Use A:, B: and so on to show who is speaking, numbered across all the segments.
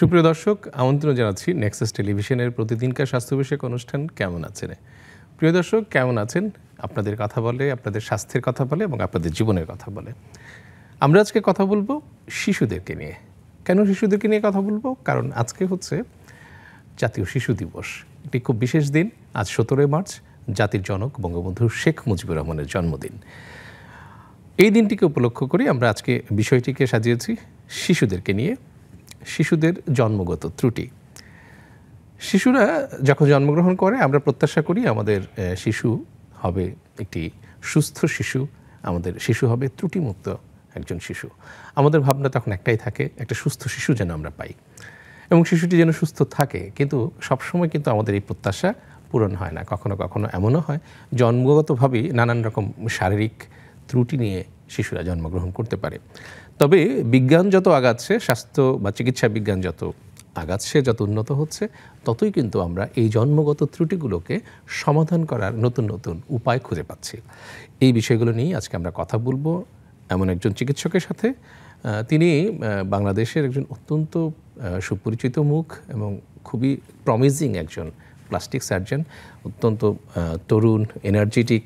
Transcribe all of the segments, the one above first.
A: সুপ্রিয় দর্শক, আমন্ত্রণ জানাচ্ছি নেক্সাস টেলিভিশনের প্রতিদিনকার স্বাস্থ্য বিষয়ক অনুষ্ঠান কেমন আছেন? প্রিয় দর্শক, কেমন আছেন? আপনাদের কথা বলে, আপনাদের স্বাস্থ্যের কথা বলে এবং আপনাদের জীবনের কথা বলে। আমরা আজকে কথা বলব শিশুদেরকে নিয়ে। কেন শিশুদেরকে নিয়ে কথা বলব? কারণ আজকে হচ্ছে জাতীয় শিশু দিবস। এটি খুব বিশেষ দিন। আজ সতেরোই মার্চ, জাতির জনক বঙ্গবন্ধু শেখ মুজিবুর রহমানের জন্মদিন। এই দিনটিকে উপলক্ষ করে আমরা আজকে বিষয়টিকে সাজিয়েছি শিশুদেরকে নিয়ে। শিশুদের জন্মগত ত্রুটি। শিশুরা যখন জন্মগ্রহণ করে, আমরা প্রত্যাশা করি আমাদের শিশু হবে একটি সুস্থ শিশু, আমাদের শিশু হবে ত্রুটিমুক্ত একজন শিশু। আমাদের ভাবনা তখন একটাই থাকে, একটা সুস্থ শিশু যেন আমরা পাই। এবং শিশুটি যেন সুস্থ থাকে, কিন্তু সবসময় কিন্তু আমাদের এই প্রত্যাশা পূরণ হয় না, কখনো কখনো এমনও হয়, জন্মগতভাবেই নানান রকম শারীরিক ত্রুটি নিয়ে শিশুরা জন্মগ্রহণ করতে পারে। তবে বিজ্ঞান যত আগাচ্ছে, স্বাস্থ্য বা চিকিৎসা বিজ্ঞান যত আগাচ্ছে, যত উন্নত হচ্ছে, ততই কিন্তু আমরা এই জন্মগত ত্রুটিগুলোকে সমাধান করার নতুন নতুন উপায় খুঁজে পাচ্ছি। এই বিষয়গুলো নিয়েই আজকে আমরা কথা বলব এমন একজন চিকিৎসকের সাথে। তিনি বাংলাদেশের একজন অত্যন্ত সুপরিচিত মুখ এবং খুবই প্রমিজিং একজন প্লাস্টিক সার্জন অত্যন্ত তরুণ এনার্জেটিক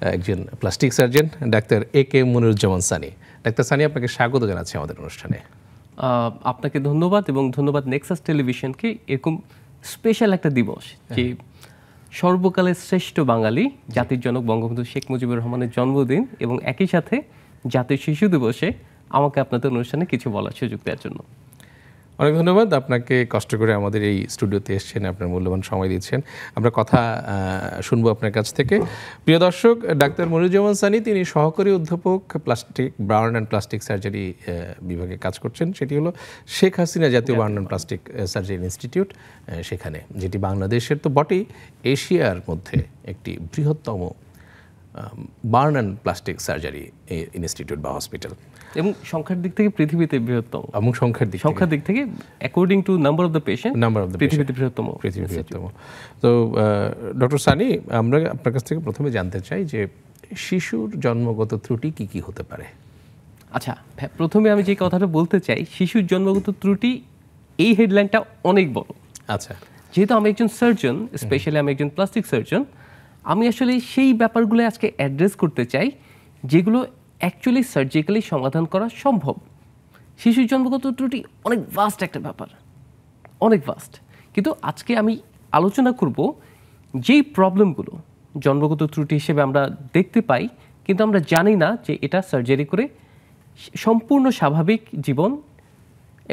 A: একজন plastic surgeon doctor A K Moniruzzaman Sunny. Doctor Sunny আপনাকে স্বাগত জানাচ্ছি আমাদের অনুষ্ঠানে।
B: আপনাকে ধন্যবাদ এবং ধন্যবাদ নেক্সাস টেলিভিশনকে এরকম স্পেশাল একটা দিবস যে সর্বকালের শ্রেষ্ঠ বাঙালি জাতির জনক বঙ্গবন্ধু শেখ মুজিবুর রহমানের জন্মদিন এবং একই সাথে জাতীয় শিশু দিবসে আমাকে আপনাদের অনুষ্ঠানে কিছু বলার সুযোগ দেওয়ার জন্য।
A: অনেক ধন্যবাদ। আপনাকে কষ্ট করে আমাদের এই স্টুডিওতে এসেছেন, আপনার মূল্যবান সময় দিচ্ছেন। আমরা কথা শুনব আপনার কাছ থেকে। প্রিয় দর্শক, ডাক্তার মনিরুজ্জামান সানি, তিনি সহকারী অধ্যাপক plastic, burn and plastic surgery বিভাগে কাজ করছেন। সেটি হলো শেখ হাসিনা জাতীয় burn and plastic surgery institute সেখানে, যেটি বাংলাদেশের তো বটেই এশিয়ার মধ্যে একটি বৃহত্তম burn and plastic surgery institute বা হসপিটাল।
B: এবং সংখ্যার দিক থেকে পৃথিবীতে বৃহত্তম।
A: এবং সংখ্যার দিক
B: সংখ্যার দিক থেকে according to number of the patient
A: number of the
B: পৃথিবীতে বৃহত্তম।
A: পৃথিবীর বৃহত্তম। তো ডক্টর সানি আমরা আপনার কাছ থেকে প্রথমে জানতে চাই যে শিশুর জন্মগত ত্রুটি কি কি হতে পারে?
B: আচ্ছা প্রথমে আমি যে কথাটা বলতে চাই শিশুর জন্মগত ত্রুটি এই হেডলাইনটা অনেক বড়।
A: আচ্ছা।
B: যেহেতু আমি একজন সার্জন স্পেশালি আমি একজন প্লাস্টিক সার্জন আমি আসলে সেই ব্যাপারগুলো আজকে অ্যাড্রেস করতে চাই যেগুলো অ্যাকচুয়ালি সার্জিক্যালি সমাধান করা সম্ভব। শিশুর জন্মগত ত্রুটি অনেক ভাস্ট একটা ব্যাপার। অনেক ভাস্ট কিন্তু আজকে আমি আলোচনা করব যেই প্রবলেমগুলো জন্মগত ত্রুটি হিসেবে আমরা দেখতে পাই, কিন্তু আমরা জানি না যে এটা সার্জারি করে সম্পূর্ণ স্বাভাবিক জীবন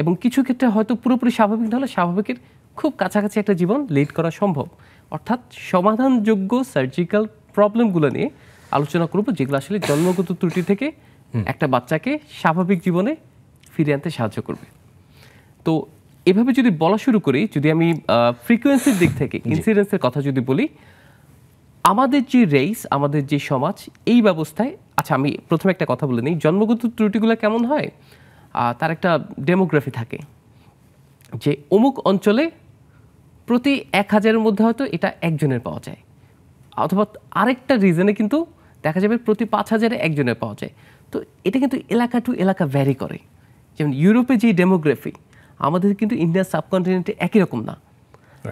B: এবং কিছু ক্ষেত্রে হয়তো পুরোপুরি স্বাভাবিক না হলে স্বাভাবিকের খুব কাছাকাছি একটা জীবন লিড করা সম্ভব। অর্থাৎ সমাধানযোগ্য সার্জিক্যাল প্রবলেমগুলো নিয়ে আলোচনা করব যেগুলো আসলে জন্মগত ত্রুটি থেকে একটা বাচ্চাকে স্বাভাবিক জীবনে ফিরিয়ে আনতে সাহায্য করবে। তো এভাবে যদি বলা শুরু করি যদি আমি ফ্রিকোয়েন্সির দিক থেকে ইন্সিডেন্সের কথা যদি বলি আমাদের যে রেস আমাদের যে সমাজ এই ব্যবস্থায় আচ্ছা আমি প্রথমে একটা কথা বলে নিই জন্মগত ত্রুটিগুলো কেমন হয়? তার একটা ডেমোগ্রাফি থাকে যে অমুক অঞ্চলে প্রতি এক হাজারের মধ্যে হয়তো এটা একজনের পাওয়া যায়। অথবা আরেকটা রিজনে কিন্তু দেখা যাবে প্রতি পাঁচ হাজারে একজনের পাওয়া যায়। তো এটা কিন্তু এলাকা টু এলাকা ভ্যারি করে। যেমন ইউরোপে যে ডেমোগ্রাফি আমাদের কিন্তু ইন্ডিয়ান সাবকন্টিনেন্টে একই রকম না।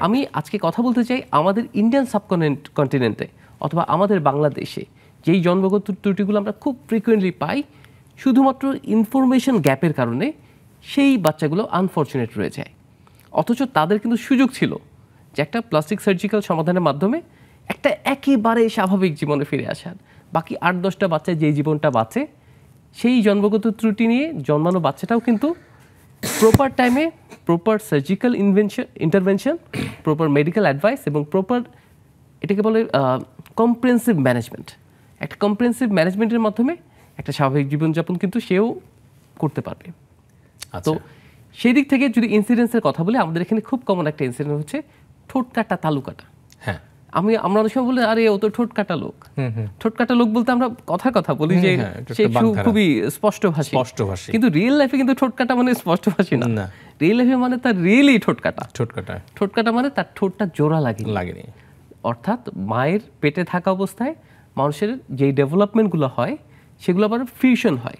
B: আমি আজকে কথা বলতে চাই আমাদের ইন্ডিয়ান সাবকন্টিনেন্ট কন্টিনেন্টে অথবা আমাদের বাংলাদেশে যেই জন্মগত ত্রুটিগুলো আমরা খুব ফ্রিকুয়েন্টলি পাই শুধুমাত্র ইনফরমেশন গ্যাপের কারণে সেই বাচ্চাগুলো আনফর্চুনেট রয়ে যায়। অথচ তাদের কিন্তু সুযোগ ছিল যে একটা প্লাস্টিক সার্জিক্যাল সমাধানের মাধ্যমে একটা একেবারে স্বাভাবিক জীবনে ফিরে আসার। বাকি আট দশটা বাচ্চা যেই জীবনটা বাঁচে সেই জন্মগত ত্রুটি নিয়ে জন্মানো বাচ্চাটাও কিন্তু প্রপার টাইমে proper surgical invention intervention proper medical advice এবং প্রপার এটাকে বলে কম্প্রেন্সিভ ম্যানেজমেন্ট একটা কম্প্রেন্সিভ ম্যানেজমেন্টের মাধ্যমে একটা স্বাভাবিক জীবনযাপন কিন্তু সেও করতে পারবে। তো
A: আচ্ছা
B: সেই দিক থেকে যদি ইনসিডেন্সের কথা বলি আমাদের এখানে খুব কমন একটা ইনসিডেন্ট হচ্ছে ঠোঁট কাটা তালু কাটা
A: হ্যাঁ।
B: আমি আমরা অনেক সময় বলি আরে ও তো ঠোঁট কাটা লোক। ঠোঁট কাটা লোক বলতে আমরা কথার কথা বলি যে
A: হ্যাঁ,
B: সে
A: একটা
B: খু-
A: বাগধারা।
B: খুবই স্পষ্ট ভাষী। কিন্তু রিয়েল লাইফে কিন্তু ঠোঁট কাটা মানে স্পষ্ট ভাষী না। রিয়েল লাইফে মানে তার রিয়েলি ঠোঁট কাটা।
A: ছোটকাটা
B: ঠোঁট কাটা মানে তার ঠোঁটটা জোড়া লাগে
A: লাগেনি।
B: অর্থাৎ মায়ের পেটে থাকা অবস্থায় মানুষের যেই ডেভেলপমেন্টগুলো হয় সেগুলো আবার ফিউশন হয়।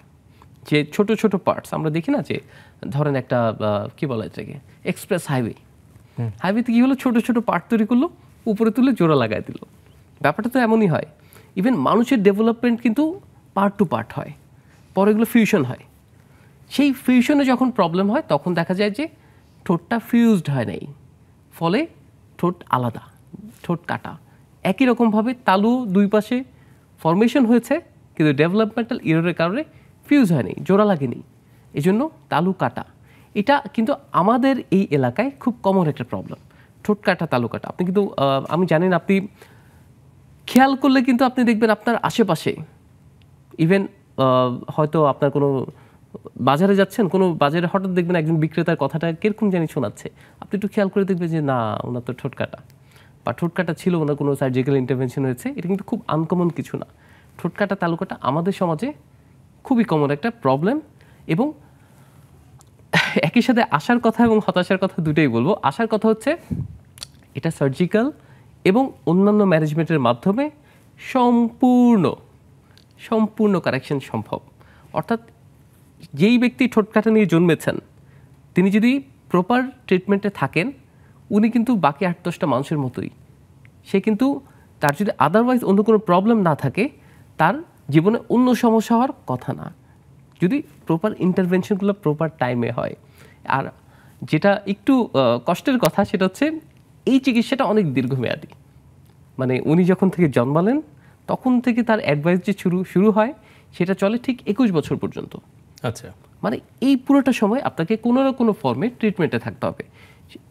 B: যে ছোট ছোট পার্টস আমরা দেখি না যে ধরেন একটা কি বলা এটাকে? এক্সপ্রেস হাইওয়ে হাইওয়েতে কি হলো? ছোট ছোট পার্ট তৈরি করল। উপরে তুলে জোড়া লাগাই দিল। ব্যাপারটা তো এমনই হয়। ইভেন মানুষের ডেভেলপমেন্ট কিন্তু পার্ট টু পার্ট হয়। পরে এগুলো ফিউশন হয়। সেই ফিউশনে যখন প্রবলেম হয়, তখন দেখা যায় যে ঠোঁটটা ফিউজড হয় নাই। ফলে ঠোঁট আলাদা, ঠোঁট কাটা। একই রকমভাবে তালু দুই পাশে ফরমেশন হয়েছে, কিন্তু ডেভেলপমেন্টাল ইরোরের কারণে ফিউজ হয়নি জোড়া লাগেনি। এই জন্য তালু কাটা। এটা কিন্তু আমাদের এই এলাকায় খুব কমন একটা প্রবলেম ঠোঁট তালুকাটা। আপনি কিন্তু আমি জানেন আপনি খেয়াল করলে কিন্তু আপনি দেখবেন আপনার আশেপাশে ইভেন হয়তো আপনার কোনো বাজারে যাচ্ছেন, কোনো বাজারে হঠাৎ দেখবেন একজন বিক্রেতার কথাটা কীরকম জানি শোনাচ্ছে। আপনি একটু খেয়াল করে দেখবেন যে, না, ওনার তো ঠোঁট কাটা বা ঠোঁট কাটা ছিল, ওনার কোনো সার্জিক্যাল ইন্টারভেনশন হয়েছে, এটা কিন্তু খুব আনকমন কিছু না। ঠোঁট কাটা তালুকাটা আমাদের সমাজে খুবই কমন একটা প্রবলেম এবং একই সাথে আশার কথা এবং হতাশার কথা দুটোই বলব। আশার কথা হচ্ছে, এটা সার্জিক্যাল এবং অন্যান্য ম্যানেজমেন্টের মাধ্যমে সম্পূর্ণ সম্পূর্ণ কারেকশন সম্ভব। অর্থাৎ যেই ব্যক্তি ঠোঁট কাটা নিয়ে জন্মেছেন, তিনি যদি প্রপার ট্রিটমেন্টে থাকেন, উনি কিন্তু বাকি আট দশটা মানুষের মতোই। সে কিন্তু তার যদি আদারওয়াইজ অন্য কোনো প্রবলেম না থাকে, তার জীবনে অন্য সমস্যা হওয়ার কথা না। যদি প্রপার ইন্টারভেনশনগুলো প্রপার টাইমে হয় আর যেটা একটু কষ্টের কথা সেটা হচ্ছে এই চিকিৎসাটা অনেক দীর্ঘমেয়াদী। মানে উনি যখন থেকে জন্মালেন তখন থেকে তার অ্যাডভাইস যে শুরু শুরু হয় সেটা চলে ঠিক একুশ বছর পর্যন্ত।
A: আচ্ছা।
B: মানে এই পুরোটা সময় আপনাকে কোনো না কোনো ফর্মে ট্রিটমেন্টে থাকতে হবে।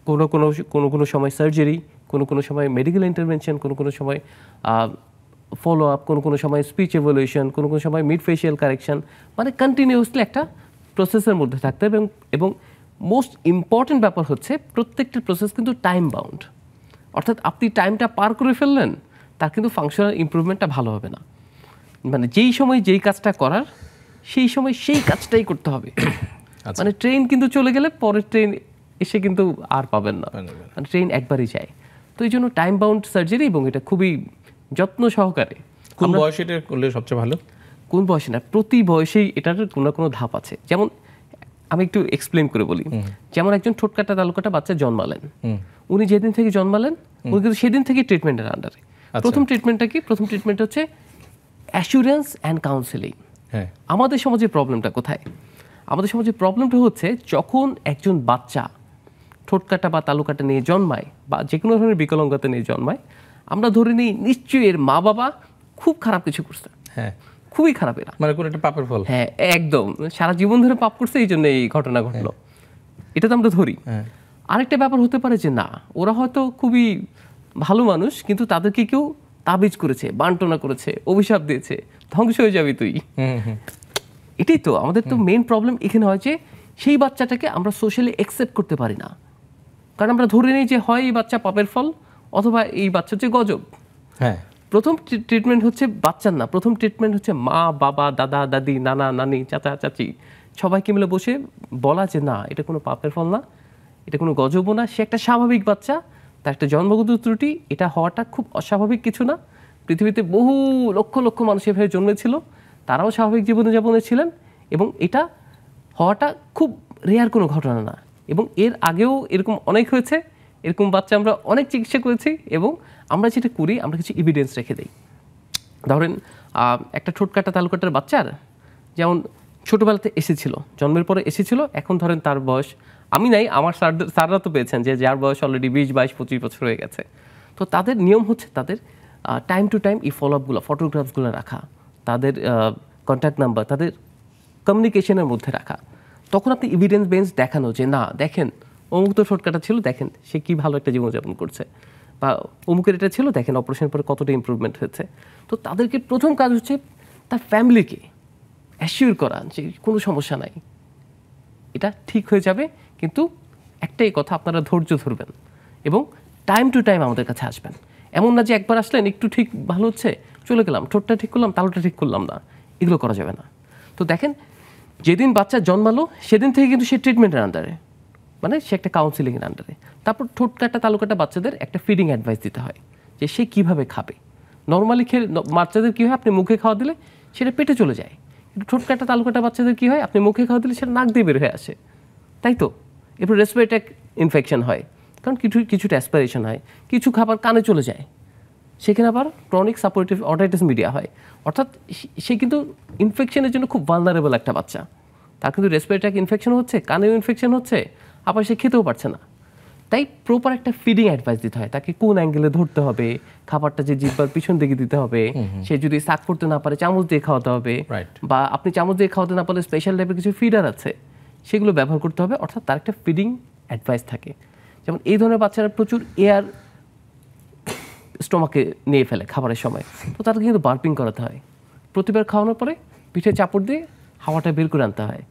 B: কোনো কোনো কোনো কোনো সময় সার্জারি কোনো কোনো সময় মেডিকেল ইন্টারভেনশন কোনো কোনো সময় ফলো আপ কোনো কোনো সময় স্পিচ এভলিউশন কোনো কোনো সময় মিড ফেশিয়াল কারেকশন মানে কন্টিনিউসলি একটা প্রসেসের মধ্যে থাকতে হবে এবং এবং মোস্ট ইম্পর্টেন্ট ব্যাপার হচ্ছে প্রত্যেকটা প্রসেস কিন্তু টাইম বাউন্ড অর্থাৎ আপনি টাইমটা পার করে ফেললেন তার কিন্তু ফাংশনাল ইমপ্রুভমেন্টটা ভালো হবে না। মানে যেই সময় যেই কাজটা করার সেই সময় সেই কাজটাই করতে হবে।
A: আচ্ছা।
B: মানে ট্রেন কিন্তু চলে গেলে পরের ট্রেন এসে কিন্তু আর পাবেন না। মানে ট্রেন একবারই যায়। তো এই জন্য টাইম বাউন্ড সার্জারি এবং এটা খুবই যত্ন সহকারে।
A: কোন বয়সে এটা করলে সবচেয়ে ভালো?
B: কোন বয়সে না প্রতি বয়সেই এটার কোনো না কোনো ধাপ আছে। যেমন আমি একটু এক্সপ্লেন করে বলি। যেমন একজন ঠোঁটকাটা তালুকাটা বাচ্চা জন্মালেন। উনি যেদিন থেকে জন্মালেন উনি কিন্তু সেদিন থেকে ট্রিটমেন্টের আন্ডারে প্রথম ট্রিটমেন্টটা কি? প্রথম ট্রিটমেন্ট হচ্ছে অ্যাসুরেন্স অ্যান্ড কাউন্সেলিং আমাদের সমাজে প্রবলেমটা কোথায়? আমাদের সমাজে প্রবলেমটা হচ্ছে যখন একজন বাচ্চা ঠোঁটকাটা বা তালুকাটা নিয়ে জন্মায় বা যে কোনো ধরনের বিকলাঙ্গতা নিয়ে জন্মায় আমরা ধরে নিই নিশ্চয়ই এর মা বাবা খুব খারাপ কিছু করছে।
A: হ্যাঁ।
B: খুবই খারাপ এরা।
A: মানে কোন একটা পাপের ফল।
B: হ্যাঁ একদম। সারা জীবন ধরে পাপ করছে এই জন্য এই ঘটনা ঘটলো। এটা তো আমরা ধরি।
A: হ্যাঁ।
B: আরেকটা ব্যাপার হতে পারে যে না ওরা হয়তো খুবই ভালো মানুষ কিন্তু তাদেরকে কেউ তাবিজ করেছে বান্টনা করেছে অভিশাপ দিয়েছে ধ্বংস হয়ে যাবি তুই। এটাই তো আমাদের তো মেন প্রবলেম এখানে হয় যে সেই বাচ্চাটাকে আমরা সোশ্যালি অ্যাকসেপ্ট করতে পারি না। কারণ আমরা ধরে নিই যে হয় এই বাচ্চা পাপের ফল অথবা এই বাচ্চা হচ্ছে গজব।
A: হ্যাঁ।
B: প্রথম ট্রিটমেন্ট হচ্ছে বাচ্চার না প্রথম ট্রিটমেন্ট হচ্ছে মা বাবা দাদা দাদি নানা নানি চাচা চাচি সবাইকে মিলে বসে বলা যে না এটা কোনো পাপের ফল না এটা কোনো গজবও না সে একটা স্বাভাবিক বাচ্চা তার একটা জন্মগত ত্রুটি এটা হওয়াটা খুব অস্বাভাবিক কিছু না। পৃথিবীতে বহু লক্ষ লক্ষ মানুষ এভাবে জন্মেছিল তারাও স্বাভাবিক জীবনযাপনে ছিলেন এবং এটা হওয়াটা খুব রেয়ার কোনো ঘটনা না। এবং এর আগেও এরকম অনেক হয়েছে এরকম বাচ্চা আমরা অনেক চিকিৎসা করেছি এবং আমরা যেটা করি, আমরা কিছু এভিডেন্স রেখে দিই। ধরেন একটা ঠোঁটকাটা তালুকাটার বাচ্চার যেমন ছোটোবেলাতে এসেছিল, জন্মের পরে এসেছিল, এখন ধরেন তার বয়স, আমি নাই, আমার স্যারদের স্যাররা তো পেয়েছেন যে যার বয়স অলরেডি বিশ, বাইশ, পঁচিশ বছর হয়ে গেছে। তো তাদের নিয়ম হচ্ছে তাদের টাইম টু টাইম এই ফলো আপগুলো ফটোগ্রাফসগুলো রাখা, তাদের কন্ট্যাক্ট নাম্বার তাদের কমিউনিকেশনের মধ্যে রাখা। তখন আপনি এভিডেন্স বেঞ্চ দেখানো যে, না, দেখেন অমুক তো ঠোঁটকাটা ছিল, দেখেন সে কি ভালো একটা জীবনযাপন করছে। বা অমুকের এটা ছিল, দেখেন অপারেশনের পরে কতটা ইমপ্রুভমেন্ট হয়েছে। তো তাদেরকে প্রথম কাজ হচ্ছে তার ফ্যামিলিকে অ্যাসিওর করা যে কোনো সমস্যা নাই। এটা ঠিক হয়ে যাবে, কিন্তু একটাই কথা, আপনারা ধৈর্য ধরবেন এবং টাইম টু টাইম আমাদের কাছে আসবেন। এমন না যে একবার আসলেন, একটু ঠিক ভালো হচ্ছে, চলে গেলাম, ঠোঁটটা ঠিক করলাম, তালুটা ঠিক করলাম না। এগুলো করা যাবে না। তো দেখেন, যেদিন বাচ্চা জন্মালো, সেদিন থেকে কিন্তু সে ট্রিটমেন্টের আন্ডারে মানে সে একটা কাউন্সিলিংয়ের আন্ডারে তারপর ঠোঁট কাটা তালু বাচ্চাদের একটা ফিডিং অ্যাডভাইস দিতে হয়, যে সে কীভাবে খাবে। নর্মালি খেয়ে বাচ্চাদের কী হয়, আপনি মুখে খাওয়া দিলে সেটা পেটে চলে যায়। কিন্তু ঠোঁট কাটা তালু বাচ্চাদের কী হয়, আপনি মুখে খাওয়া দিলে সেটা নাক দিয়ে বের হয়ে আসে। তাই তো? এরপর রেসপিরেটরি ইনফেকশন হয়। কারণ কিছু, কিছুটা অ্যাসপিরেশন হয়। কিছু খাবার কানে চলে যায়। সেখানে আবার ক্রনিক সাপোর্টিভ অটাইটিস মিডিয়া হয়। অর্থাৎ সে- সে কিন্তু ইনফেকশনের জন্য খুব ভালনারেবল একটা বাচ্চা। তার কিন্তু রেসপিরেটরি ইনফেকশন হচ্ছে, কানেও ইনফেকশন হচ্ছে আবার সে খেতেও পারছে না। তাই প্রপার একটা ফিডিং অ্যাডভাইস দিতে হয়। তাকে কোন অ্যাঙ্গেলে ধরতে হবে খাবারটা যে জিব্বার পিছন দিকে দিতে হবে সে যদি সাক করতে না পারে চামচ দিয়ে খাওয়াতে হবে বা আপনি চামচ দিয়ে খাওয়াতে না পারলে স্পেশাল টাইপের কিছু ফিডার আছে সেগুলো ব্যবহার করতে হবে অর্থাৎ তার একটা ফিডিং অ্যাডভাইস থাকে। যেমন এই ধরনের বাচ্চারা প্রচুর এয়ার স্টোমাকে নিয়ে ফেলে খাবারের সময়। তো তাদেরকে কিন্তু বার্পিং করাতে হয়। প্রতিবার খাওয়ানোর পরে পিঠে চাপড় দিয়ে হাওয়াটা বের করে আনতে হয়।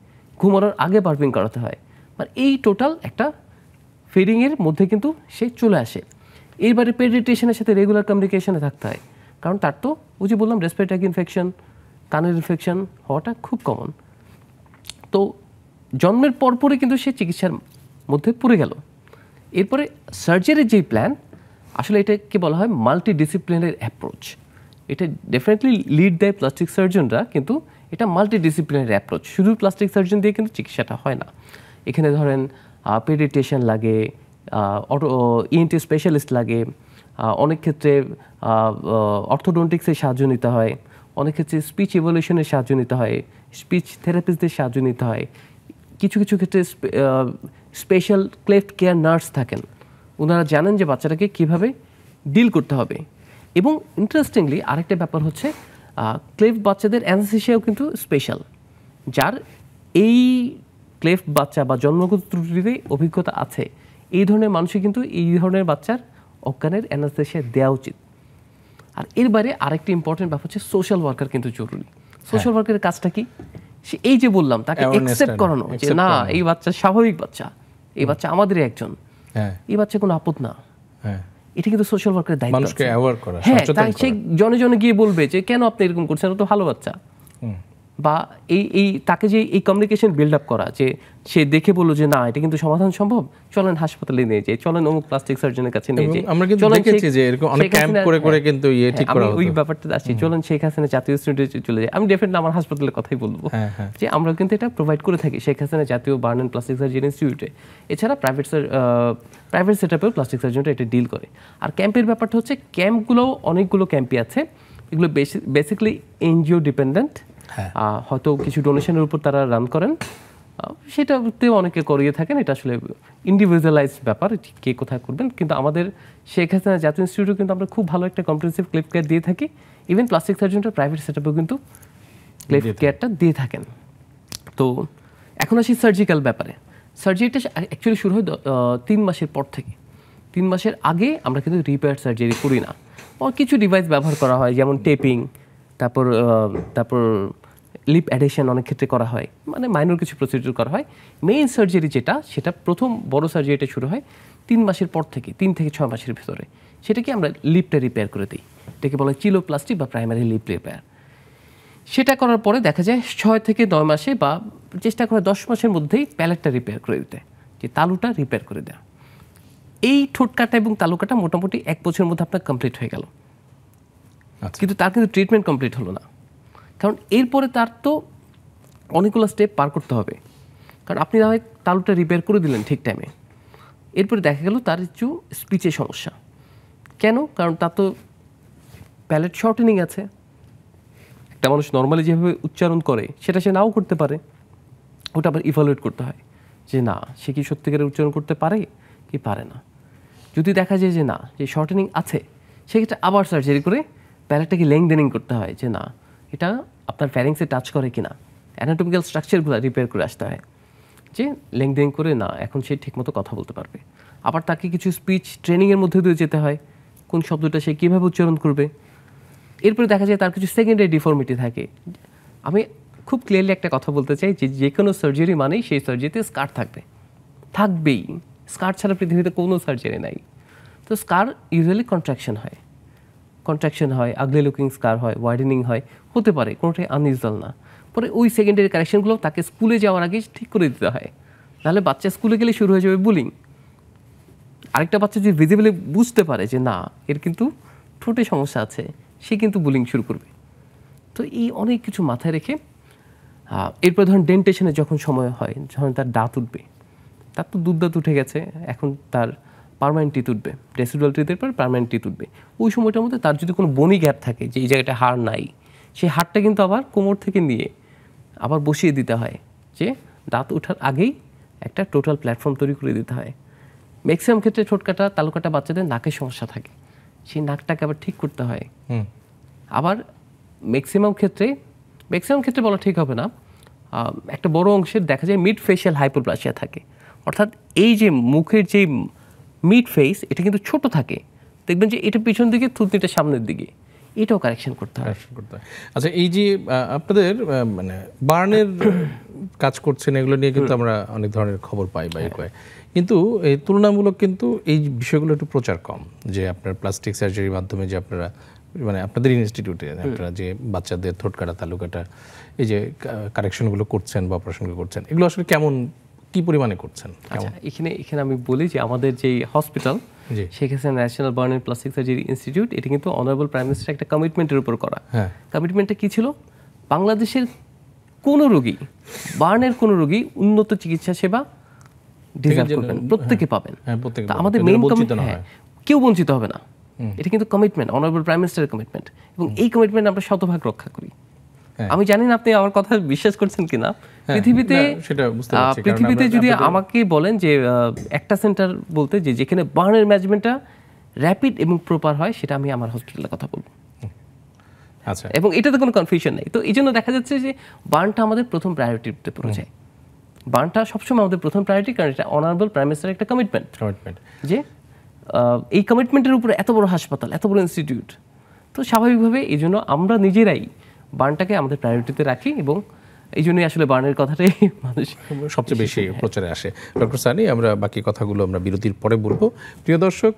B: ঘুমানোর আগে বার্পিং করাতে হয়। মানে এই টোটাল একটা ফিডিংয়ের মধ্যে কিন্তু সে চলে আসে। এইবারে পেডিটেশনের সাথে রেগুলার কমিউনিকেশনে থাকতে হয়। কারণ তার তো, ওই যে বললাম রেসপিরেটরি ইনফেকশন কানের ইনফেকশন হওয়াটা খুব কমন তো জন্মের পরপরই কিন্তু সে চিকিৎসার মধ্যে পড়ে গেল। এরপরে সার্জারির যেই প্ল্যান আসলে এটাকে বলা হয় মাল্টি ডিসিপ্লিনের অ্যাপ্রোচ এটা ডেফিনেটলি লিড দেয় প্লাস্টিক সার্জনরা কিন্তু এটা মাল্টি ডিসিপ্লিনের অ্যাপ্রোচ শুধু প্লাস্টিক সার্জন দিয়ে কিন্তু চিকিৎসাটা হয় না। এখানে ধরেন পেডিটেশন লাগে অটো ইএনটি স্পেশালিস্ট লাগে অনেক ক্ষেত্রে অর্থোডন্টিক্সের সাহায্য নিতে হয়, অনেক ক্ষেত্রে স্পিচ ইভলিউশনের সাহায্য নিতে হয় স্পিচ থেরাপিস্টদের সাহায্য নিতে হয়। কিছু কিছু ক্ষেত্রে স্পেশাল ক্লেফট কেয়ার নার্স থাকেন। ওনারা জানেন যে বাচ্চাটাকে কীভাবে ডিল করতে হবে। এবং ইন্টারেস্টিংলি আরেকটা ব্যাপার হচ্ছে ক্লেফ বাচ্চাদের অ্যানসিসিয়াও কিন্তু স্পেশাল যার এই ক্লেফ বাচ্চা বা জন্মগত ত্রুটিতে অভিজ্ঞতা আছে। এই ধরনের মানুষই কিন্তু এই ধরনের বাচ্চার অজ্ঞানের অ্যানাস্থেশিয়া দেওয়া উচিত। আর এর বাইরে আরেকটি ইম্পর্টেন্ট ব্যাপার হচ্ছে সোশ্যাল ওয়ার্কার কিন্তু জরুরি। সোশ্যাল ওয়ার্কারের কাজটা কি? সে এই যে বললাম তাকে
A: Awareness
B: একসেপ্ট
A: টা,
B: করানো যে না এই বাচ্চা স্বাভাবিক বাচ্চা এই বাচ্চা আমাদেরই একজন।
A: হ্যাঁ।
B: এই বাচ্চা কোনো আপদ না।
A: হ্যাঁ।
B: এটা কিন্তু সোশ্যাল ওয়ার্কারের দায়িত্ব
A: মানুষকে অ্যাওয়ার করা
B: হ্যাঁ তাই সে জনে জনে গিয়ে বলবে যে কেন আপনি এরকম করছেন? ও তো ভালো বাচ্চা। বা এই এই তাকে যে এই কমিউনিকেশন বিল্ড আপ করা যে সে দেখে বলল যে না এটা কিন্তু সমাধান সম্ভব। চলেন হাসপাতালে নিয়ে যাই চলেন অমুক প্লাস্টিক সার্জনের কাছে নিয়ে যাই।
A: আমরা কিন্তু দেখেছি যে এরকম অনেক ক্যাম্প করে করে কিন্তু ইয়ে ঠিক
B: হ্যাঁ,
A: করা
B: আমি ওই ব্যাপারটা আসছি। চলেন শেখ হাসিনা জাতীয় ইনস্টিটিউটে চলে যায় আমি ডেফিনেটলি আমার হাসপাতালের কথাই বলব
A: হ্যাঁ, হ্যাঁ।
B: যে আমরা কিন্তু এটা প্রোভাইড করে থাকি শেখ হাসিনা জাতীয় বার্ন অ্যান্ড প্লাস্টিক সার্জারি ইনস্টিটিউটে এছাড়া প্রাইভেট প্রাইভেট সেট আপেও প্লাস্টিক সার্জনটা এটা ডিল করে। আর ক্যাম্পের ব্যাপারটা হচ্ছে ক্যাম্পগুলো অনেকগুলো ক্যাম্পই আছে। এগুলো বেসিক্যালি এনজিও ডিপেন্ডেন্ট। হয়তো কিছু ডোনেশনের উপর তারা রান করেন। সেটাতেও অনেকে করিয়ে থাকেন। এটা আসলে ইন্ডিভিজুয়ালাইজ ব্যাপার কে কোথায় করবেন। কিন্তু আমাদের শেখ হাসিনা জাতীয় ইনস্টিটিউটও কিন্তু আমরা খুব ভালো একটা কম্প্রিহেন্সিভ ক্লিপ কেয়ার দিয়ে থাকি। ইভেন প্লাস্টিক সার্জনটা প্রাইভেট সেট কিন্তু ক্লিপ কেয়ারটা দিয়ে থাকেন। তো এখন আসি সার্জিক্যাল ব্যাপারে। সার্জারিটা অ্যাকচুয়ালি শুরু হয় তিন মাসের পর থেকে। তিন মাসের আগে আমরা কিন্তু রিপেয়ার সার্জারি করি না। কিছু ডিভাইস ব্যবহার করা হয় যেমন টেপিং তারপর তারপর লিপ অ্যাডেশন অনেক ক্ষেত্রে করা হয়। মানে মাইনর কিছু প্রসিডিউর করা হয়। মেইন সার্জারি যেটা, সেটা প্রথম বড় সার্জারিটা শুরু হয় তিন মাসের পর থেকে, তিন থেকে ছয় মাসের ভিতরে। সেটাকে আমরা লিপটা রিপেয়ার করে দিই। এটাকে বলা হয় চিলোপ্লাস্টিক বা প্রাইমারি লিপ রিপেয়ার সেটা করার পরে দেখা যায় ছয় থেকে নয় মাসে বা চেষ্টা করে দশ মাসের মধ্যেই প্যালেটটা রিপেয়ার করে দিতে। যে তালুটা রিপেয়ার করে দেওয়া এই ঠোঁটকাটা এবং তালুকাটা মোটামুটি এক বছরের মধ্যে আপনার কমপ্লিট হয়ে গেল। কিন্তু তার কিন্তু ট্রিটমেন্ট কমপ্লিট হলো না। কারণ এরপরে তার তো অনেকগুলো স্টেপ পার করতে হবে। কারণ আপনি না হয় তালুটা রিপেয়ার করে দিলেন ঠিক টাইমে এরপরে দেখা গেল তার একটু স্পিচের সমস্যা। কেন? কারণ তার তো প্যালেট শর্টেনিং আছে। একটা মানুষ নর্মালি যেভাবে উচ্চারণ করে, সেটা সে নাও করতে পারে। ওটা আবার ইভালুয়েট করতে হয়। যে না, সে কি সত্যিকারের উচ্চারণ করতে পারে কি পারে না? যদি দেখা যায় যে না, যে শর্টেনিং আছে সেক্ষেত্রে আবার সার্জারি করে প্যালেটটাকে লেংদেনিং করতে হয়? যে না, এটা আপনার ফ্যারিংসে টাচ করে কিনা। অ্যানাটমিক্যাল স্ট্রাকচারগুলো রিপেয়ার করে আসতে হয়। যে লেংদেনিং করে না, এখন সে ঠিকমতো কথা বলতে পারবে। আবার তাকে কিছু স্পিচ ট্রেনিংয়ের মধ্যে দিয়ে যেতে হয়। কোন শব্দটা সে কীভাবে উচ্চারণ করবে? এরপরে দেখা যায় তার কিছু সেকেন্ডারি ডিফর্মিটি থাকে। আমি খুব ক্লিয়ারলি একটা কথা বলতে চাই যে যে কোনো সার্জারি মানেই সেই সার্জারিতে স্কার থাকবে। থাকবেই। স্কার ছাড়া পৃথিবীতে কোনো সার্জারি নাই। তো স্কার ইউজুয়ালি কন্ট্রাকশন হয়। কন্ট্রাকশন হয় আগলে লুকিং স্কার হয় ওয়াইডেনিং হয়, হতে পারে, কোনোটাই আনইউজুয়াল না। পরে ওই সেকেন্ডারি কারেকশনগুলো তাকে স্কুলে যাওয়ার আগে ঠিক করে দিতে হয়। নাহলে বাচ্চা স্কুলে গেলে শুরু হয়ে যাবে বুলিং আরেকটা বাচ্চা যদি ভিজিবলি বুঝতে পারে যে না, এর কিন্তু ঠোঁটে সমস্যা আছে, সে কিন্তু বুলিং শুরু করবে। তো এই অনেক কিছু মাথায় রেখে এরপর ধরুন ডেন্টেশনে যখন সময় হয় যখন তার দাঁত উঠবে, তার তো দুধ দাঁত উঠে গেছে, এখন তার পার্মানেন্ট টিথ উঠবে রেসিডুয়াল টিথের পর পার্মানেন্ট টিথ উঠবে। ওই সময়টার মধ্যে তার যদি কোনো বনি গ্যাপ থাকে যে এই জায়গাটা হাড় নাই সেই হাড়টা কিন্তু আবার কোমর থেকে নিয়ে আবার বসিয়ে দিতে হয় যে দাঁত ওঠার আগেই একটা টোটাল প্ল্যাটফর্ম তৈরি করে দিতে হয়। ম্যাক্সিমাম ক্ষেত্রে ঠোঁটকাটা তালুকাটা বাচ্চাদের নাকের সমস্যা থাকে সেই নাকটাকে আবার ঠিক করতে হয়। আবার ম্যাক্সিমাম ক্ষেত্রে ম্যাক্সিমাম ক্ষেত্রে বলা ঠিক হবে না একটা বড় অংশের দেখা যায় মিড ফেশিয়াল হাইপোপ্লাসিয়া থাকে। অর্থাৎ এই যে মুখের যে মিড ফেস এটা কিন্তু ছোট থাকে। দেখবেন যে এটা পিছন দিকে থুতনিটা সামনের দিকে। এটাও কারেকশন করতে হয়।
A: আচ্ছা এই যে আপনাদের মানে বার্নের কাজ করছেন এগুলো নিয়ে কিন্তু আমরা অনেক ধরনের খবর পাই বা
B: হ্যাঁ।
A: কয়। কিন্তু এই তুলনামূলক কিন্তু এই বিষয়গুলো একটু প্রচার কম। যে আপনার প্লাস্টিক সার্জারির মাধ্যমে যে আপনারা মানে আপনাদের ইনস্টিটিউটে আপনারা যে বাচ্চাদের ঠোঁট কাটা তালু কাটা এই যে কারেকশনগুলো করছেন বা অপারেশনগুলো করছেন এগুলো আসলে কেমন কি পরিমাণে করছেন?
B: আচ্ছা এখানে এখানে আমি বলি যে আমাদের যে hospital Hasina national burn and plastic surgery institute এটা কিন্তু অনারেবল প্রাইম মিনিস্টার একটা কমিটমেন্টের উপর করা।
A: হ্যাঁ।
B: কমিটমেন্টটা কি ছিল? বাংলাদেশের কোনো রোগী বার্নের কোনো রোগী উন্নত চিকিৎসা সেবা ডিজার্ভ করবেন প্রত্যেকে পাবেন।
A: হ্যাঁ
B: আমাদের মেইন হ্যাঁ।
A: হয়
B: কেউ বঞ্চিত হবে না। এটা কিন্তু কমিটমেন্ট অনারেবল প্রাইম মিনিস্টারের কমিটমেন্ট এবং এই কমিটমেন্ট আমরা শতভাগ রক্ষা করি।
A: হ্যাঁ।
B: আমি জানি না আপনি আমার কথা বিশ্বাস করছেন কিনা। পৃথিবীতে
A: সেটা বুঝতে পারছি,
B: পৃথিবীতে যদি আমাকে বলেন যে একটা সেন্টার বলতে যে যেখানে বার্নের ম্যানেজমেন্টটা র্যাপিড এবং প্রপার হয় সেটা আমি আমার হসপিটালের কথা বলব।
A: আচ্ছা।
B: এবং এটাতে কোনো কনফিউশন নেই। তো এই জন্য দেখা যাচ্ছে যে বার্নটা আমাদের প্রথম প্রায়োরিটিতে পড়ে যায়। বার্নটা সবসময় আমাদের প্রথম প্রায়োরিটি কারণ এটা অনারেবল প্রাইম মিনিস্টারের একটা কমিটমেন্ট
A: কমিটমেন্ট
B: যে এই কমিটমেন্টের উপরে এত বড় হাসপাতাল এত বড় ইনস্টিটিউট তো স্বাভাবিকভাবে এই জন্য আমরা নিজেরাই বার্নটাকে আমাদের প্রায়োরিটিতে রাখি এবং এই জন্যই আসলে বার্নের কথাটাই মানুষ
A: সবচেয়ে বেশি প্রচারে আসে। ডক্টর সানি আমরা বাকি কথাগুলো আমরা বিরতির পরে বলব। প্রিয় দর্শক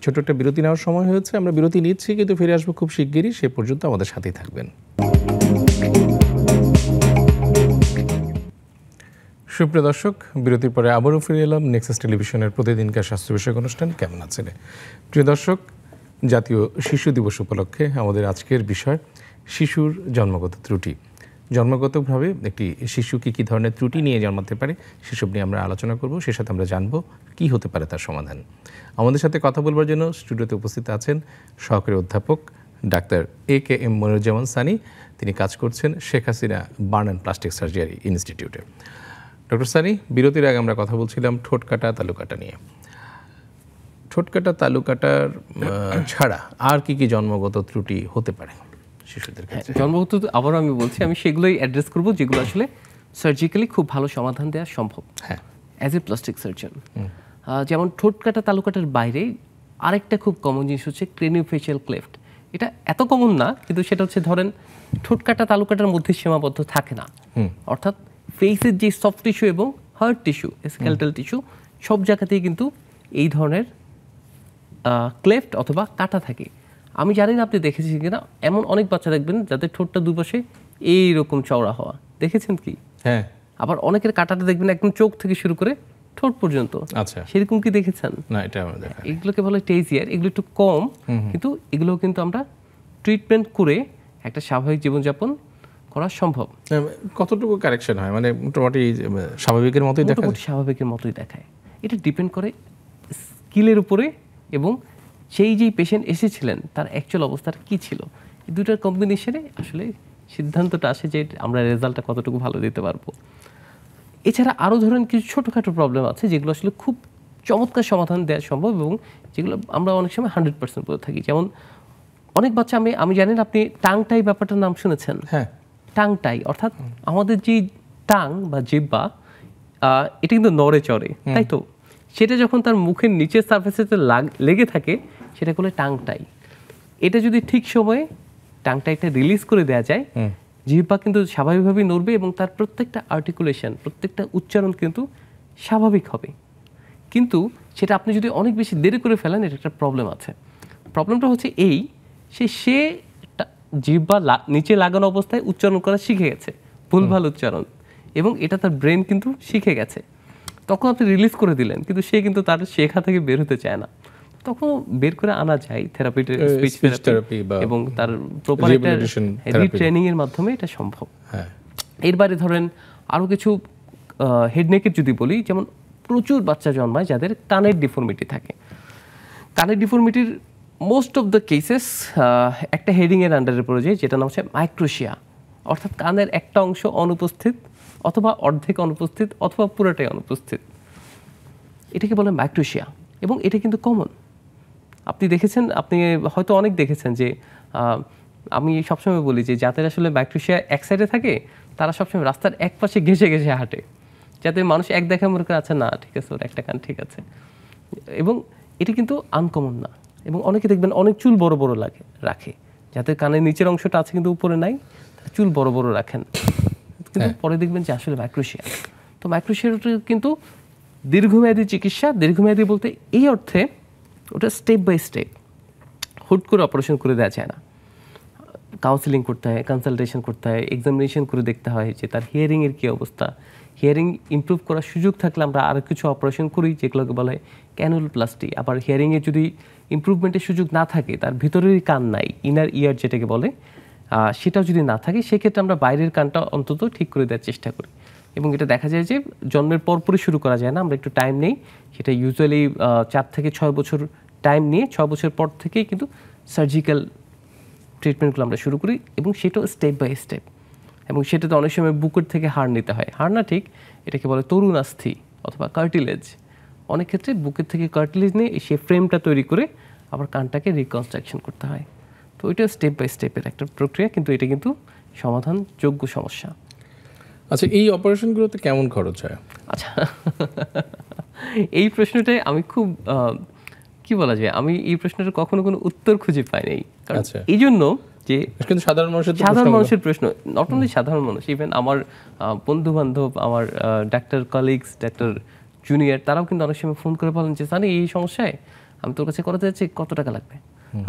A: ছোট একটা বিরতি নেওয়ার সময় হয়েছে। আমরা বিরতি নিচ্ছি কিন্তু ফিরে আসব খুব শিগগিরই। সে পর্যন্ত আমাদের সাথেই থাকবেন। সুপ্রিয় দর্শক বিরতির পরে আবারও ফিরে এলাম নেক্সাস টেলিভিশনের প্রতিদিনকার স্বাস্থ্য বিষয়ক অনুষ্ঠান। কেমন আছেন? প্রিয় দর্শক জাতীয় শিশু দিবস উপলক্ষে আমাদের আজকের বিষয় শিশুর জন্মগত ত্রুটি। জন্মগতভাবে একটি শিশু কী কী ধরনের ত্রুটি নিয়ে জন্মাতে পারে, সেসব নিয়ে আমরা আলোচনা করব। সে সাথে আমরা জানব কি হতে পারে তার সমাধান। আমাদের সাথে কথা বলবার জন্য স্টুডিওতে উপস্থিত আছেন সহকারী অধ্যাপক doctor A K M Moniruzzaman Sunny. তিনি কাজ করছেন Sheikh Hasina burn and plastic surgery ইনস্টিটিউটে। ডক্টর সানি, বিরতির আগে আমরা কথা বলছিলাম ঠোঁট কাটা তালু কাটা নিয়ে। ঠোঁট কাটা তালু কাটার ছাড়া আর কি কি জন্মগত ত্রুটি হতে পারে? শিশুদের ক্ষেত্রে।
B: জন্মগত আবারও আমি বলছি আমি সেগুলোই অ্যাড্রেস করব যেগুলো আসলে সার্জিক্যালি খুব ভালো সমাধান দেওয়া সম্ভব।
A: হ্যাঁ।
B: অ্যাজ এ প্লাস্টিক সার্জন যেমন ঠোঁট কাটা তালুকাটার বাইরে আরেকটা খুব কমন জিনিস হচ্ছে ক্রেনিওফেশিয়াল ক্লেফট এটা এত কমন না কিন্তু সেটা হচ্ছে ধরেন ঠোঁট কাটা তালুকাটার মধ্যে সীমাবদ্ধ থাকে না। অর্থাৎ ফেসের যে সফট টিস্যু এবং হার্ট টিস্যু স্কেলটাল টিস্যু সব জায়গাতেই কিন্তু এই ধরনের ক্লেফট অথবা কাটা থাকে। আমি জানি না আপনি দেখেছেন কিনা এমন অনেক বাচ্চা দেখবেন যাদের ঠোঁটটা দুপাশে এইরকম চওড়া হওয়া। দেখেছেন কি?
A: হ্যাঁ।
B: আবার অনেকের কাটাটা দেখবেন একদম চোখ থেকে শুরু করে ঠোঁট পর্যন্ত।
A: আচ্ছা।
B: সেরকম কি দেখেছেন?
A: না এটা আমার দেখা
B: এগুলোকে বলে টেজিয়ার এগুলো একটু কম কিন্তু এগুলো কিন্তু আমরা ট্রিটমেন্ট করে একটা স্বাভাবিক জীবনযাপন করা সম্ভব।
A: কতটুকু কারেকশন হয়? মানে মোটামুটি স্বাভাবিকের মতোই দেখা
B: মোটামুটি স্বাভাবিকের মতোই দেখায়। এটা ডিপেন্ড করে স্কিলের উপরে এবং সেই যেই পেশেন্ট এসেছিলেন তার অ্যাকচুয়াল অবস্থাটা কি ছিল? এই দুটার কম্বিনেশনে আসলে সিদ্ধান্তটা আসে যে আমরা রেজাল্টটা কতটুকু ভালো দিতে পারব। এছাড়া আরও ধরেন কিছু ছোটোখাটো প্রবলেম আছে যেগুলো আসলে খুব চমৎকার সমাধান দেওয়া সম্ভব এবং যেগুলো আমরা অনেক সময় হান্ড্রেড পার্সেন্ট বলে থাকি। যেমন অনেক বাচ্চা আমি আমি জানি না আপনি টাংটাই ব্যাপারটার নাম শুনেছেন?
A: হ্যাঁ।
B: টাংটাই অর্থাৎ আমাদের যে টাং বা জিব্বা আহ, এটা কিন্তু নড়ে চড়ে তাই তো? সেটা যখন তার মুখের নিচের সার্ফেসেতে লেগে থাকে সেটা বলে টাংটাই। এটা যদি ঠিক সময়ে টাংটাইটা রিলিজ করে দেওয়া যায় জিহ্বা কিন্তু স্বাভাবিকভাবেই নড়বে এবং তার প্রত্যেকটা আর্টিকুলেশন প্রত্যেকটা উচ্চারণ কিন্তু স্বাভাবিক হবে। কিন্তু সেটা আপনি যদি অনেক বেশি দেরি করে ফেলেন এটা একটা প্রবলেম আছে। প্রবলেমটা হচ্ছে এই সে সে জিহ্বা নিচে লাগানো অবস্থায় উচ্চারণ করা শিখে গেছে ভুলভাল উচ্চারণ। এবং এটা তার ব্রেন কিন্তু শিখে গেছে। তখন আপনি রিলিজ করে দিলেন কিন্তু সে কিন্তু তার শেখা থেকে বের হতে চায় না। তখন বের করে আনা যায় থেরাপিতে স্পিচ
A: বা
B: এবং তার প্রপার একটা রিট্রেনিং এর মাধ্যমে এটা সম্ভব।
A: হ্যাঁ।
B: এর বাইরে ধরেন আরও কিছু হেডনেকের যদি বলি যেমন প্রচুর বাচ্চা জন্মায় যাদের কানের ডিফর্মিটি থাকে। কানের ডিফর্মিটির মোস্ট অফ দ্য কেসেস একটা হেডিংয়ের আন্ডারে পড়ে যায় যেটা নাম হচ্ছে মাইক্রোশিয়া অর্থাৎ কানের একটা অংশ অনুপস্থিত অথবা অর্ধেক অনুপস্থিত অথবা পুরোটাই অনুপস্থিত। এটাকে বলে মাইক্রোশিয়া এবং এটা কিন্তু কমন আপনি দেখেছেন? আপনি হয়তো অনেক দেখেছেন যে আমি সবসময় বলি যে যাদের আসলে ব্যাকটেরিয়া এক সাইডে থাকে তারা সবসময় রাস্তার এক পাশে ঘেসে ঘেসে হাঁটে। যাতে মানুষ এক দেখা মনে করে আচ্ছা না ঠিক আছে ওর একটা কান ঠিক আছে। এবং এটি কিন্তু আনকমন না। এবং অনেকে দেখবেন অনেক চুল বড় বড় লাগে রাখে। যাতে কানের নিচের অংশটা আছে কিন্তু উপরে নাই চুল বড় বড় রাখেন। কিন্তু পরে দেখবেন যে আসলে মাইক্রোশিয়া তো মাইক্রোশিয়াটা কিন্তু দীর্ঘমেয়াদী চিকিৎসা দীর্ঘমেয়াদী বলতে এই অর্থে ওটা স্টেপ বাই স্টেপ হুট করে অপারেশন করে দেওয়া যায় না। কাউন্সিলিং করতে হয় কনসালটেশন করতে হয় এক্সামিনেশন করে দেখতে হয় যে তার হিয়ারিংয়ের কী অবস্থা। হিয়ারিং ইমপ্রুভ করার সুযোগ থাকলে আমরা আরও কিছু অপারেশন করি, যেগুলোকে বলা হয় ক্যানুল প্লাস্টি আবার হিয়ারিংয়ে যদি ইমপ্রুভমেন্টের সুযোগ না থাকে, তার ভিতরেরই কান নাই ইনার ইয়ার যেটাকে বলে সেটাও যদি না থাকে, সেক্ষেত্রে আমরা বাইরের কানটা অন্তত ঠিক করে দেওয়ার চেষ্টা করি। এবং এটা দেখা যায় যে জন্মের পরপরই শুরু করা যায় না, আমরা একটু টাইম নেই। সেটা ইউজুয়ালি চার থেকে ছয় বছর টাইম নিয়ে ছয় বছর পর থেকেই কিন্তু সার্জিক্যাল ট্রিটমেন্টগুলো আমরা শুরু করি এবং সেটাও স্টেপ বাই স্টেপ এবং সেটাতে অনেক সময় বুকের থেকে হাড় নিতে হয়। হাড় না ঠিক, এটাকে বলে তরুণ আস্থি অথবা কার্টিলেজ অনেক ক্ষেত্রে বুকের থেকে কার্টিলেজ নিয়ে সে ফ্রেমটা তৈরি করে আবার কানটাকে রিকনস্ট্রাকশন করতে হয়। তো ওইটা স্টেপ বাই স্টেপের একটা প্রক্রিয়া, কিন্তু এটা কিন্তু সমাধানযোগ্য সমস্যা।
A: আচ্ছা এই অপারেশনগুলোতে কেমন খরচ হয়?
B: আচ্ছা এই প্রশ্নটাই আমি খুব কি বলা যায় আমি এই প্রশ্নটার কখনো কোনো উত্তর খুঁজে পাই নাই।
A: আচ্ছা।
B: এই জন্য যে
A: কিন্তু সাধারণ মানুষের
B: সাধারণ মানুষের প্রশ্ন নট অনলি সাধারণ মানুষ ইভেন আমার বন্ধু বান্ধব আমার ডাক্তার কলিগস ডাক্তার জুনিয়র তারাও কিন্তু অনেক সময় ফোন করে বলেন যে সানি এই সমস্যায় আমি তোর কাছে করাতে যাচ্ছি কত টাকা লাগবে?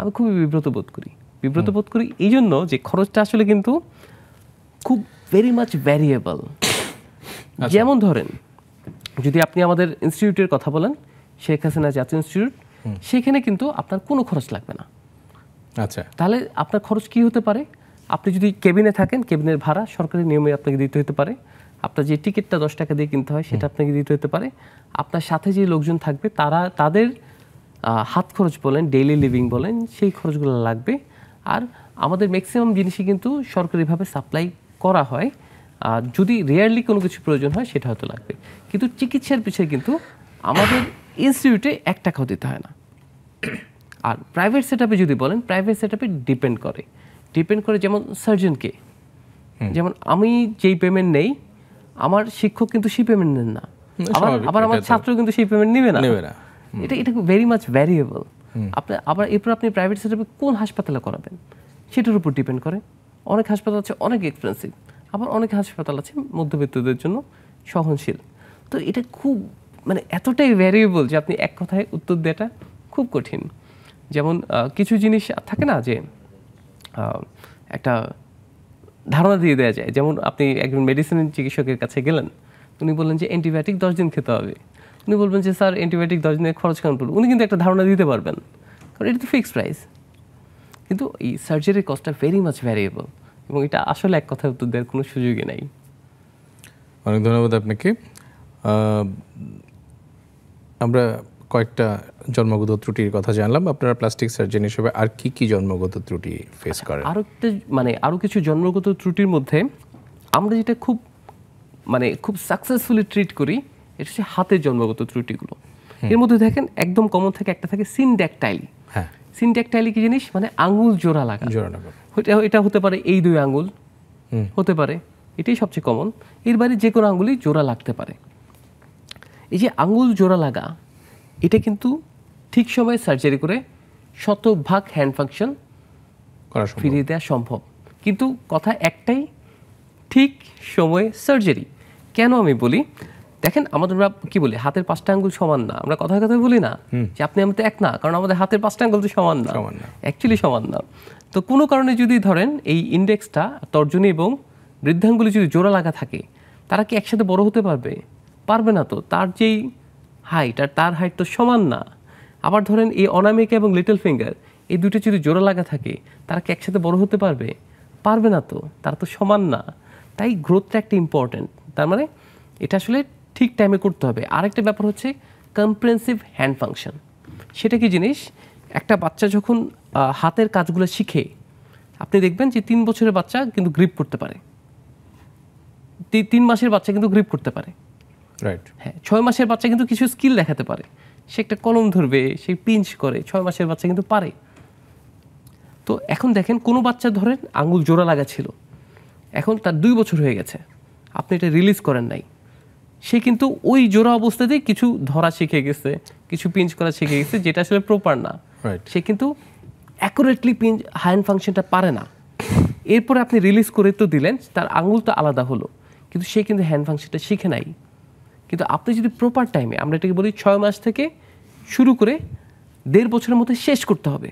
B: আমি খুবই বিব্রত বোধ করি। বিব্রত বোধ করি এই জন্য যে খরচটা আসলে কিন্তু খুব ভেরি মাচ ভ্যারিয়েবল যেমন ধরেন যদি আপনি আমাদের ইনস্টিটিউটের কথা বলেন শেখ হাসিনা জাতীয় ইনস্টিটিউট সেখানে কিন্তু আপনার কোনো খরচ লাগবে না।
A: আচ্ছা।
B: তাহলে আপনার খরচ কি হতে পারে? আপনি যদি কেবিনে থাকেন কেবিনের ভাড়া সরকারি নিয়মে আপনাকে দিতে হতে পারে। আপনার যে টিকিটটা দশ টাকা দিয়ে কিনতে হয় সেটা আপনাকে দিতে হতে পারে। আপনার সাথে যে লোকজন থাকবে তারা তাদের হাত খরচ বলেন ডেইলি লিভিং বলেন সেই খরচগুলো লাগবে। আর আমাদের ম্যাক্সিমাম জিনিসই কিন্তু সরকারিভাবে সাপ্লাই করা হয় আর যদি রেয়ারলি কোনো কিছু প্রয়োজন হয় সেটা হয়তো লাগবে। কিন্তু চিকিৎসার পিছিয়ে কিন্তু আমাদের ইনস্টিটিউটে এক টাকাও দিতে হয় না। আর প্রাইভেট সেট যদি বলেন প্রাইভেট সেট ডিপেন্ড করে। ডিপেন্ড করে যেমন সার্জনকে যেমন আমি যেই পেমেন্ট নেই আমার শিক্ষক কিন্তু সেই পেমেন্ট নেন না। আবার আবার আমার ছাত্র কিন্তু সেই পেমেন্ট নেবে না।
A: না।
B: এটা এটা ভেরি মাচ ভ্যারিয়েবল আপনি আবার এরপর আপনি প্রাইভেট সেট কোন হাসপাতালে করাবেন? সেটার উপর ডিপেন্ড করে। অনেক হাসপাতাল আছে, অনেক এক্সপেন্সিভ আবার অনেক হাসপাতাল আছে মধ্যবিত্তদের জন্য সহনশীল। তো এটা খুব মানে এতটাই ভ্যারিয়েবল যে আপনি এক কথায় উত্তর দেওয়াটা খুব কঠিন। যেমন কিছু জিনিস থাকে না যে একটা ধারণা দিয়ে দেওয়া যায়। যেমন আপনি একজন মেডিসিন চিকিৎসকের কাছে গেলেন, উনি বললেন যে অ্যান্টিবায়োটিক দশ দিন খেতে হবে। উনি বলবেন যে, স্যার অ্যান্টিবায়োটিক দশ দিনের খরচ কেমন পড়বে? উনি কিন্তু একটা ধারণা দিতে পারবেন। কারণ এটা তো ফিক্সড প্রাইস কিন্তু এই সার্জারির কস্টটা ভেরি মাচ ভ্যারিয়েবল এবং এটা আসলে এক কথায় উত্তর দেওয়ার কোনো সুযোগই নাই।
A: অনেক ধন্যবাদ আপনাকে। আমরা কয়েকটা জন্মগত ত্রুটির কথা জানলাম। আপনারা প্লাস্টিক সার্জন হিসেবে আর কি কি জন্মগত ত্রুটি ফেস করেন?
B: আরও মানে আরও কিছু জন্মগত ত্রুটির মধ্যে আমরা যেটা খুব মানে খুব সাকসেসফুলি ট্রিট করি এটা হচ্ছে হাতের জন্মগত ত্রুটিগুলো। এর মধ্যে দেখেন একদম কমন থাকে একটা থাকে সিনড্যাকটাইলি সিনড্যাকটাইলি কি জিনিস? মানে আঙ্গুল জোড়া লাগা।
A: করে।
B: এটা এটা হতে পারে এই দুই আঙ্গুল হতে পারে। এটাই সবচেয়ে কমন এর বাইরে যে কোনো আঙ্গুলই জোড়া লাগতে পারে। এই যে আঙ্গুল জোড়া লাগা এটা কিন্তু ঠিক সময়ে সার্জারি করে শতভাগ হ্যান্ড ফাংশন
A: করা
B: ফিরিয়ে দেওয়া সম্ভব। কিন্তু কথা একটাই ঠিক সময়ে সার্জারি কেন আমি বলি? দেখেন আমাদের আমরা কি বলি হাতের পাঁচটা আঙ্গুল সমান না। আমরা কথায় কথায় বলি না যে আপনি আমাদের এক না কারণ আমাদের হাতের পাঁচটা আঙ্গুল তো সমান না।
A: সমান না।
B: অ্যাকচুয়ালি সমান না। তো কোনো কারণে যদি ধরেন এই ইন্ডেক্সটা তর্জনী এবং বৃদ্ধাঙ্গুলি যদি জোড়া লাগা থাকে তারা কি একসাথে বড় হতে পারবে? পারবে না তো। তার যেই হাইট আর তার হাইট তো সমান না। আবার ধরেন এই অনামিকা এবং লিটল ফিঙ্গার এই দুটো যদি জোড়া লাগা থাকে তারা কি একসাথে বড় হতে পারবে? পারবে না তো। তারা তো সমান না। তাই গ্রোথটা একটা ইম্পর্ট্যান্ট তার মানে এটা আসলে ঠিক টাইমে করতে হবে। আরেকটা ব্যাপার হচ্ছে কম্প্রেন্সিভ হ্যান্ড ফাংশন সেটা কি জিনিস? একটা বাচ্চা যখন হাতের কাজগুলো শিখে আপনি দেখবেন যে তিন বছরের বাচ্চা কিন্তু গ্রিপ করতে পারে। তিন মাসের বাচ্চা কিন্তু গ্রিপ করতে পারে।
A: রাইট
B: হ্যাঁ ছয় মাসের বাচ্চা কিন্তু কিছু স্কিল দেখাতে পারে। সে একটা কলম ধরবে সে পিঞ্চ করে ছয় মাসের বাচ্চা কিন্তু পারে। তো এখন দেখেন কোনো বাচ্চা ধরেন আঙুল জোড়া লাগা ছিল। এখন তার দুই বছর হয়ে গেছে। আপনি এটা রিলিজ করেন নাই। সে কিন্তু ওই জোড়া অবস্থাতেই কিছু ধরা শিখে গেছে কিছু পিঞ্চ করা শিখে গেছে যেটা আসলে প্রপার না. সে কিন্তু অ্যাকুরেটলি পিঞ্চ হ্যান্ড ফাংশনটা পারে না। এরপরে আপনি রিলিজ করে তো দিলেন তার আঙুল তো আলাদা হলো। কিন্তু সে কিন্তু হ্যান্ড ফাংশনটা শিখে নাই। কিন্তু আপনি যদি প্রপার টাইমে আমরা এটাকে বলি ছয় মাস থেকে শুরু করে দেড় বছরের মধ্যে শেষ করতে হবে।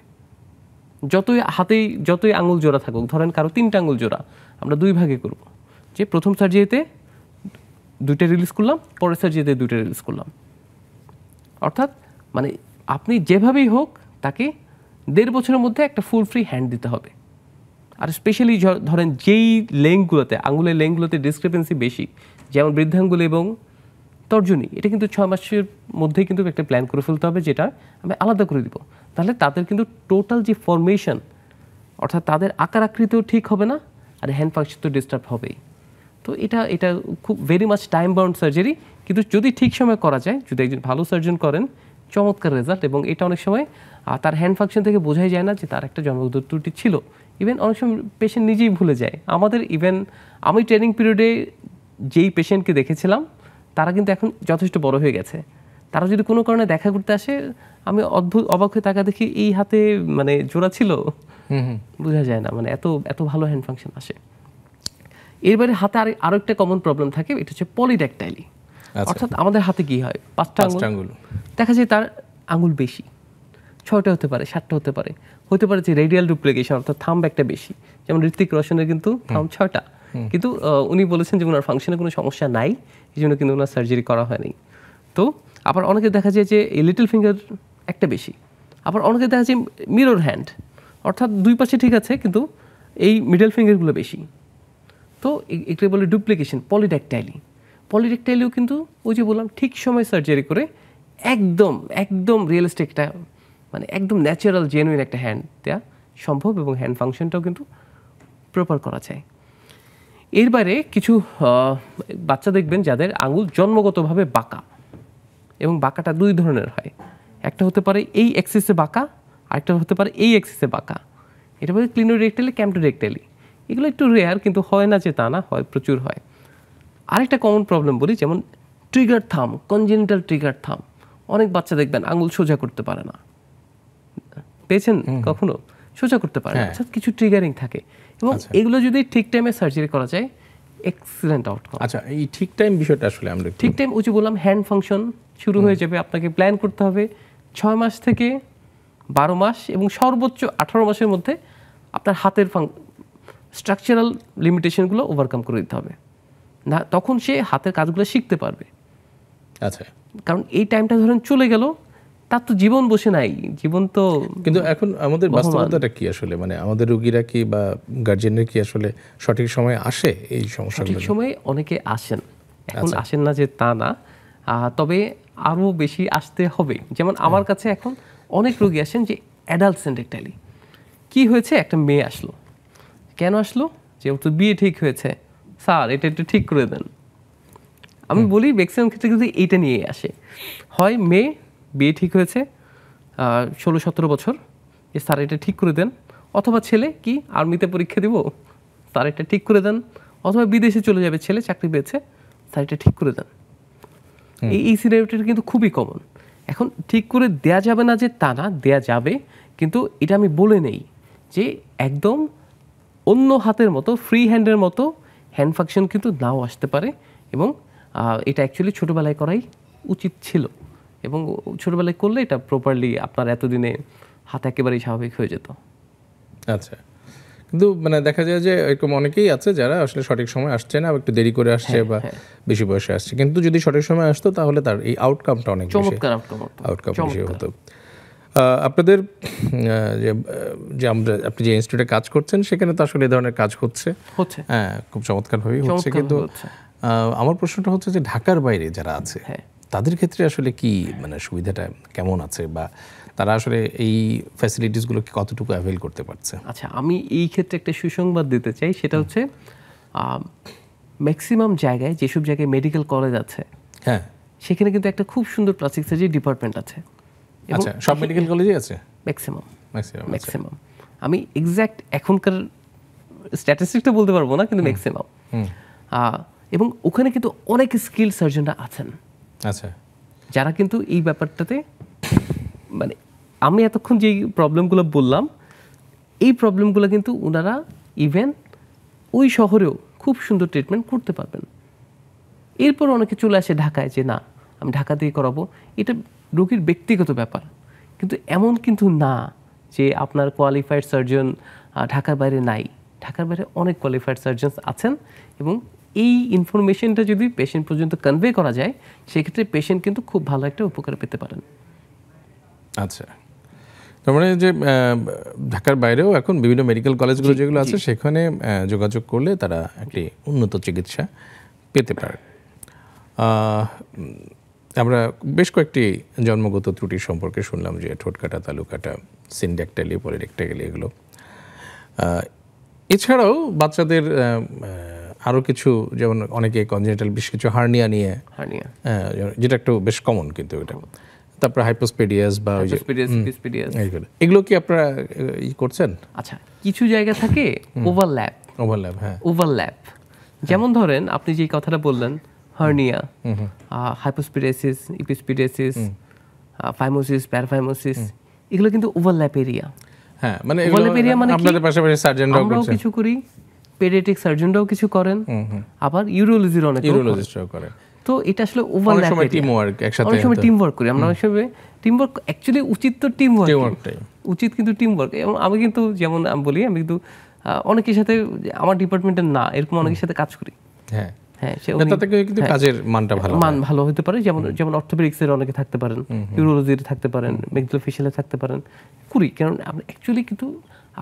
B: যতই হাতেই যতই আঙুল জোড়া থাকুক ধরেন কারও তিনটা আঙুল জোড়া আমরা দুই ভাগে করব। যে প্রথম সার্জারিতে দুইটা রিলিজ করলাম, পরের সার্জারিতে দুইটা রিলিজ করলাম। অর্থাৎ মানে আপনি যেভাবেই হোক, তাকে দেড় বছরের মধ্যে একটা ফুল ফ্রি হ্যান্ড দিতে হবে। আর স্পেশালি ধরেন যেই লেংগুলোতে আঙুলের লেংগুলোতে ডিসক্রিপেন্সি বেশি, যেমন বৃদ্ধাঙ্গুল এবং তর্জনী, এটা কিন্তু ছয় মাসের মধ্যেই কিন্তু একটা প্ল্যান করে ফেলতে হবে, যেটা আমি আলাদা করে দিব। তাহলে তাদের কিন্তু টোটাল যে ফরমেশন অর্থাৎ তাদের আকার আকৃতিও ঠিক হবে না, আর হ্যান্ড ফাংশন তো ডিস্টার্ব হবেই। তো এটা এটা খুব very much time bound surgery কিন্তু যদি ঠিক সময় করা যায় যদি একজন ভালো সার্জন করেন চমৎকার রেজাল্ট এবং এটা অনেক সময় তার হ্যান্ড ফাংশন থেকে বোঝাই যায় না যে তার একটা জন্মগত ত্রুটি ছিল। ইভেন অনেক সময় পেশেন্ট নিজেই ভুলে যায়। আমাদের ইভেন আমি ট্রেনিং পিরিয়ডে যেই পেশেন্টকে দেখেছিলাম তারা কিন্তু এখন যথেষ্ট বড় হয়ে গেছে। তারা যদি কোনো কারণে দেখা করতে আসে আমি অদ্ভুত অবাক হয়ে তাকা দেখি এই হাতে মানে জোড়া ছিল। বোঝা যায় না মানে এত এত ভালো হ্যান্ড ফাংশন আসে। এরবারে হাতে আর আরও একটা কমন প্রবলেম থাকে এটা হচ্ছে পলিড্যাকটাইলি
A: আচ্ছা।
B: অর্থাৎ আমাদের হাতে কি হয়? পাঁচটা আঙুল
A: আঙ্গুল।
B: দেখা যায় তার আঙুল বেশি। ছয়টা হতে পারে সাতটা হতে পারে। হতে পারে যে রেডিয়াল ডুপ্লিকেশন অর্থাৎ থাম্ব একটা বেশি। যেমন ঋত্বিক রোশনের কিন্তু থাম ছয়টা। কিন্তু উনি বলেছেন যে ওনার ফাংশনে কোনো সমস্যা নাই এই জন্য কিন্তু ওনার সার্জারি করা হয়নি। তো আবার অনেকে দেখা যায় যে এই লিটল ফিঙ্গার একটা বেশি। আবার অনেকে দেখা যায় মিরর হ্যান্ড অর্থাৎ দুই পাশে ঠিক আছে কিন্তু এই মিডল ফিঙ্গারগুলো বেশি। তো এটাকে বলে ডুপ্লিকেশন পলিড্যাকটাইলি পলিড্যাকটাইলিও কিন্তু ওই যে বললাম, ঠিক সময় সার্জারি করে একদম একদম রিয়েলিস্টিক একটা মানে একদম ন্যাচারাল জেনুইন একটা হ্যান্ড দেওয়া সম্ভব এবং হ্যান্ড ফাংশনটাও কিন্তু প্রপার করা যায়। এর বাইরে কিছু বাচ্চা দেখবেন যাদের আঙুল জন্মগতভাবে বাঁকা এবং বাঁকাটা দুই ধরনের হয়। একটা হতে পারে এই এক্সিসে বাঁকা, আরেকটা হতে পারে এই এক্সিসে বাঁকা। এটা বলে ক্লিনোরেক্টালি ক্যাম্পটোরেক্টালি এগুলো একটু রেয়ার কিন্তু হয় না যে তা না হয় প্রচুর হয়। আরেকটা কমন প্রবলেম বলি যেমন ট্রিগার থাম কনজেনিটাল ট্রিগার থাম অনেক বাচ্চা দেখবেন আঙুল সোজা করতে পারে না। পেয়েছেন কখনো? সোজা করতে পারে না।
A: হ্যাঁ।
B: অর্থাৎ কিছু ট্রিগারিং থাকে। এবং
A: আচ্ছা।
B: এগুলো যদি ঠিক টাইমে সার্জারি করা যায় এক্সিলেন্ট আউটকাম
A: আচ্ছা এই ঠিক টাইম বিষয়টা আসলে আমরা
B: ঠিক টাইম ওই যে বললাম হ্যান্ড ফাংশন শুরু হয়ে যাবে আপনাকে প্ল্যান করতে হবে। ছয় মাস থেকে বারো মাস এবং সর্বোচ্চ আঠারো মাসের মধ্যে আপনার হাতের স্ট্রাকচারাল লিমিটেশনগুলো ওভারকাম করে দিতে হবে। না তখন সে হাতের কাজগুলো শিখতে পারবে।
A: আচ্ছা।
B: কারণ এই টাইমটা ধরেন চলে গেল তার তো জীবন বসে নাই। জীবন তো
A: কিন্তু এখন আমাদের বাস্তবতাটা কি আসলে? মানে আমাদের রোগীরা কি বা গার্জেনের কি আসলে সঠিক সময়ে আসে এই সমস্যা
B: ঠিক সময়ে অনেকে আসেন। এখন আসেন না যে তা না। তবে আরও বেশি আসতে হবে। যেমন আমার কাছে এখন অনেক রোগী আসেন যে অ্যাডাল্ট সেন্টেকটালি কি হয়েছে? একটা মেয়ে আসলো। কেন আসলো? যে ওর তো বিয়ে ঠিক হয়েছে। স্যার এটা একটু ঠিক করে দেন। আমি বলি ম্যাক্সিমাম ক্ষেত্রে কিন্তু এইটা নিয়ে আসে। হয় মেয়ে বিয়ে ঠিক হয়েছে ষোলো সতেরো বছর যে স্যার এটা ঠিক করে দেন। অথবা ছেলে কি আর্মিতে পরীক্ষা দিব স্যার এটা ঠিক করে দেন। অথবা বিদেশে চলে যাবে ছেলে চাকরি পেয়েছে স্যার এটা ঠিক করে দেন। এই এই সিনারিওটা কিন্তু খুবই কমন এখন ঠিক করে দেয়া যাবে না যে তা না দেয়া যাবে কিন্তু এটা আমি বলে নেই যে একদম অন্য হাতের মতো ফ্রি হ্যান্ডের মতো হ্যান্ড ফাংশন কিন্তু নাও আসতে পারে এবং এটা অ্যাকচুয়ালি ছোটোবেলায় করাই উচিত ছিল এবং ছোটোবেলায় করলে এটা প্রপারলি আপনার এতদিনে হাত একেবারেই স্বাভাবিক হয়ে যেত।
A: আচ্ছা। কিন্তু মানে দেখা যায় যে এরকম অনেকেই আছে যারা আসলে সঠিক সময় আসছে না একটু দেরি করে আসছে
B: হ্যাঁ,
A: বা বেশি বয়সে আসছে। কিন্তু যদি সঠিক সময় আসতো তাহলে তার এই আউটকামটা অনেক
B: চমৎকার আউটকাম
A: আউটকাম বেশি হতো। আপনাদের যে আমরা আপনি যে ইনস্টিটিউটে কাজ করছেন সেখানে তো আসলে এই ধরনের কাজ হচ্ছে।
B: হচ্ছে।
A: হ্যাঁ খুব চমৎকারভাবেই হচ্ছে কিন্তু আমার প্রশ্নটা হচ্ছে যে ঢাকার বাইরে যারা আছে
B: হ্যাঁ।
A: তাদের ক্ষেত্রে আসলে কি মানে সুবিধাটা কেমন আছে? বা তারা আসলে এই ফ্যাসিলিটিসগুলো কি কতটুকু অ্যাভেল করতে পারছে?
B: আচ্ছা আমি এই ক্ষেত্রে একটা সুসংবাদ দিতে চাই। সেটা হচ্ছে ম্যাক্সিমাম জায়গায় যেসব জায়গায় মেডিকেল কলেজ আছে
A: হ্যাঁ।
B: সেখানে কিন্তু একটা খুব সুন্দর প্লাস্টিক সার্জারি ডিপার্টমেন্ট আছে।
A: আচ্ছা সব মেডিকেল কলেজে আছে?
B: ম্যাক্সিমাম
A: ম্যাক্সিমাম
B: ম্যাক্সিমাম আমি এক্স্যাক্ট এখনকার স্ট্যাটিস্টিকটা বলতে পারব না কিন্তু ম্যাক্সিমাম এবং ওখানে কিন্তু অনেক স্কিল সার্জনরা আছেন।
A: আচ্ছা।
B: যারা কিন্তু এই ব্যাপারটাতে মানে আমি এতক্ষণ যেই প্রবলেমগুলো বললাম এই প্রবলেমগুলো কিন্তু ওনারা ইভেন ওই শহরেও খুব সুন্দর ট্রিটমেন্ট করতে পারবেন। এরপর অনেকে চলে আসে ঢাকায় যে না আমি ঢাকা দিয়ে করাবো। এটা রোগীর ব্যক্তিগত ব্যাপার। কিন্তু এমন কিন্তু না যে আপনার কোয়ালিফাইড সার্জন ঢাকার বাইরে নাই। ঢাকার বাইরে অনেক কোয়ালিফাইড সার্জনস আছেন এবং এই ইনফরমেশনটা যদি পেশেন্ট পর্যন্ত কনভে করা যায় সেক্ষেত্রে পেশেন্ট কিন্তু খুব ভালো একটা উপকার পেতে পারেন।
A: আচ্ছা। তার মানে যে ঢাকার বাইরেও এখন বিভিন্ন মেডিকেল কলেজগুলো যেগুলো আছে সেখানে যোগাযোগ করলে তারা একটি উন্নত চিকিৎসা পেতে পারে। আমরা বেশ কয়েকটি জন্মগত ত্রুটি সম্পর্কে শুনলাম যে ঠোঁট কাটা তালু কাটা সিনড্যাকটালি পলিডেক্টালি এগুলো। এছাড়াও বাচ্চাদের আরও কিছু যেমন অনেকে কনজেনিটাল বেশ কিছু হার্নিয়া নিয়ে
B: হার্নিয়া।
A: হ্যাঁ, যেটা একটু বেশ কমন কিন্তু এটা। তারপর হাইপোস্পেডিয়াস বা এইগুলো এগুলো কি আপনারা ই করছেন?
B: আচ্ছা কিছু জায়গা থাকে ওভারল্যাপ
A: ওভারল্যাপ হ্যাঁ।
B: ওভারল্যাপ যেমন ধরেন আপনি যে কথাটা বললেন hernia hypospadias epispadias phimosis paraphimosis এগুলো কিন্তু ওভারল্যাপ এরিয়া
A: হ্যাঁ মানে
B: Overlap area মানে
A: আপনাদের পাশাপাশি সার্জনরাও
B: আমরাও কিছু করি পেডিয়াট্রিক সার্জনরাও কিছু করেন আবার ইউরোলজির অনেক
A: ইউরোলজিস্টরাও করেন।
B: তো এটা আসলে ওভারল্যাপ
A: সময় টিম ওয়ার্ক একসাথে
B: অনেক সময় টিম ওয়ার্ক করি। আমরা অনেক সময় টিম ওয়ার্ক অ্যাকচুয়ালি উচিত তো টিম ওয়ার্ক উচিত কিন্তু টিম ওয়ার্ক এবং আমি কিন্তু যেমন আমি বলি আমি কিন্তু অনেকের সাথে আমার ডিপার্টমেন্টের না এরকম অনেকের সাথে কাজ করি।
A: হ্যাঁ।
B: হ্যাঁ সে
A: কিন্তু কাজের মানটা ভালো
B: মান ভালো হতে পারে যেমন যেমন অর্থোপেডিক্স এর অনেকে থাকতে পারেন ইউরোলজির থাকতে পারেন মেগজোফিশিয়ালে থাকতে পারেন করি কারণ অ্যাকচুয়ালি কিন্তু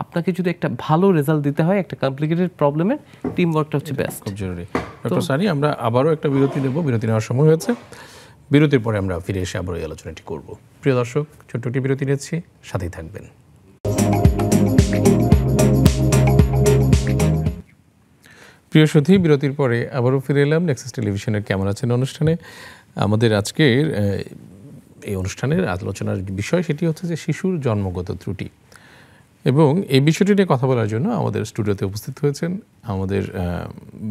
B: আপনাকে যদি একটা ভালো রেজাল্ট দিতে হয় একটা কমপ্লিকেটেড প্রবলেমের টিম ওয়ার্কটা হচ্ছে বেস্ট
A: খুব জরুরি। ডক্টর সানি আমরা আবারও একটা বিরতি নেব। বিরতি নেওয়ার সময় হয়েছে। বিরতির পরে আমরা ফিরে এসে আবারও এই আলোচনাটি করব। প্রিয় দর্শক ছোট্ট একটি বিরতি নিচ্ছি। সাথেই থাকবেন। প্রিয় সুধী, বিরতির পরে আবারও ফিরে এলাম নেক্সাস টেলিভিশনের কেমন আছেন অনুষ্ঠানে? আমাদের আজকের এই অনুষ্ঠানের আলোচনার বিষয় সেটি হচ্ছে যে শিশুর জন্মগত ত্রুটি। এবং এই বিষয়টি নিয়ে কথা বলার জন্য আমাদের স্টুডিওতে উপস্থিত হয়েছেন আমাদের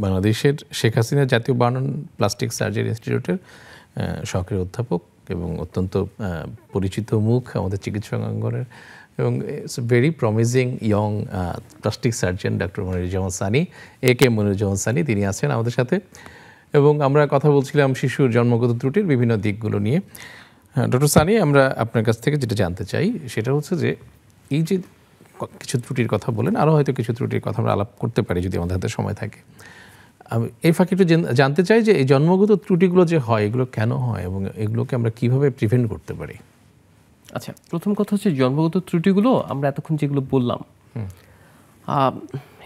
A: বাংলাদেশের শেখ হাসিনা জাতীয় বার্নন প্লাস্টিক সার্জারি ইনস্টিটিউটের সহকারী অধ্যাপক এবং অত্যন্ত পরিচিত মুখ আমাদের চিকিৎসক অঙ্গনের এবং it's very promising young plastic surgeon doctor Moniruzzaman Sunny A K Moniruzzaman Sunny, তিনি আছেন আমাদের সাথে। এবং আমরা কথা বলছিলাম শিশুর জন্মগত ত্রুটির বিভিন্ন দিকগুলো নিয়ে। ডক্টর সানি, আমরা আপনার কাছ থেকে যেটা জানতে চাই, সেটা হচ্ছে যে এই যে কিছু ত্রুটির কথা বলেন আরও হয়তো কিছু ত্রুটির কথা আমরা আলাপ করতে পারি যদি আমাদের হাতে সময় থাকে। আমি এই ফাঁকে একটু জানতে চাই যে এই জন্মগত ত্রুটিগুলো যে হয়, এগুলো কেন হয় এবং এগুলোকে আমরা কীভাবে প্রিভেন্ট করতে পারি?
B: আচ্ছা প্রথম কথা হচ্ছে জন্মগত ত্রুটিগুলো আমরা এতক্ষণ যেগুলো বললাম।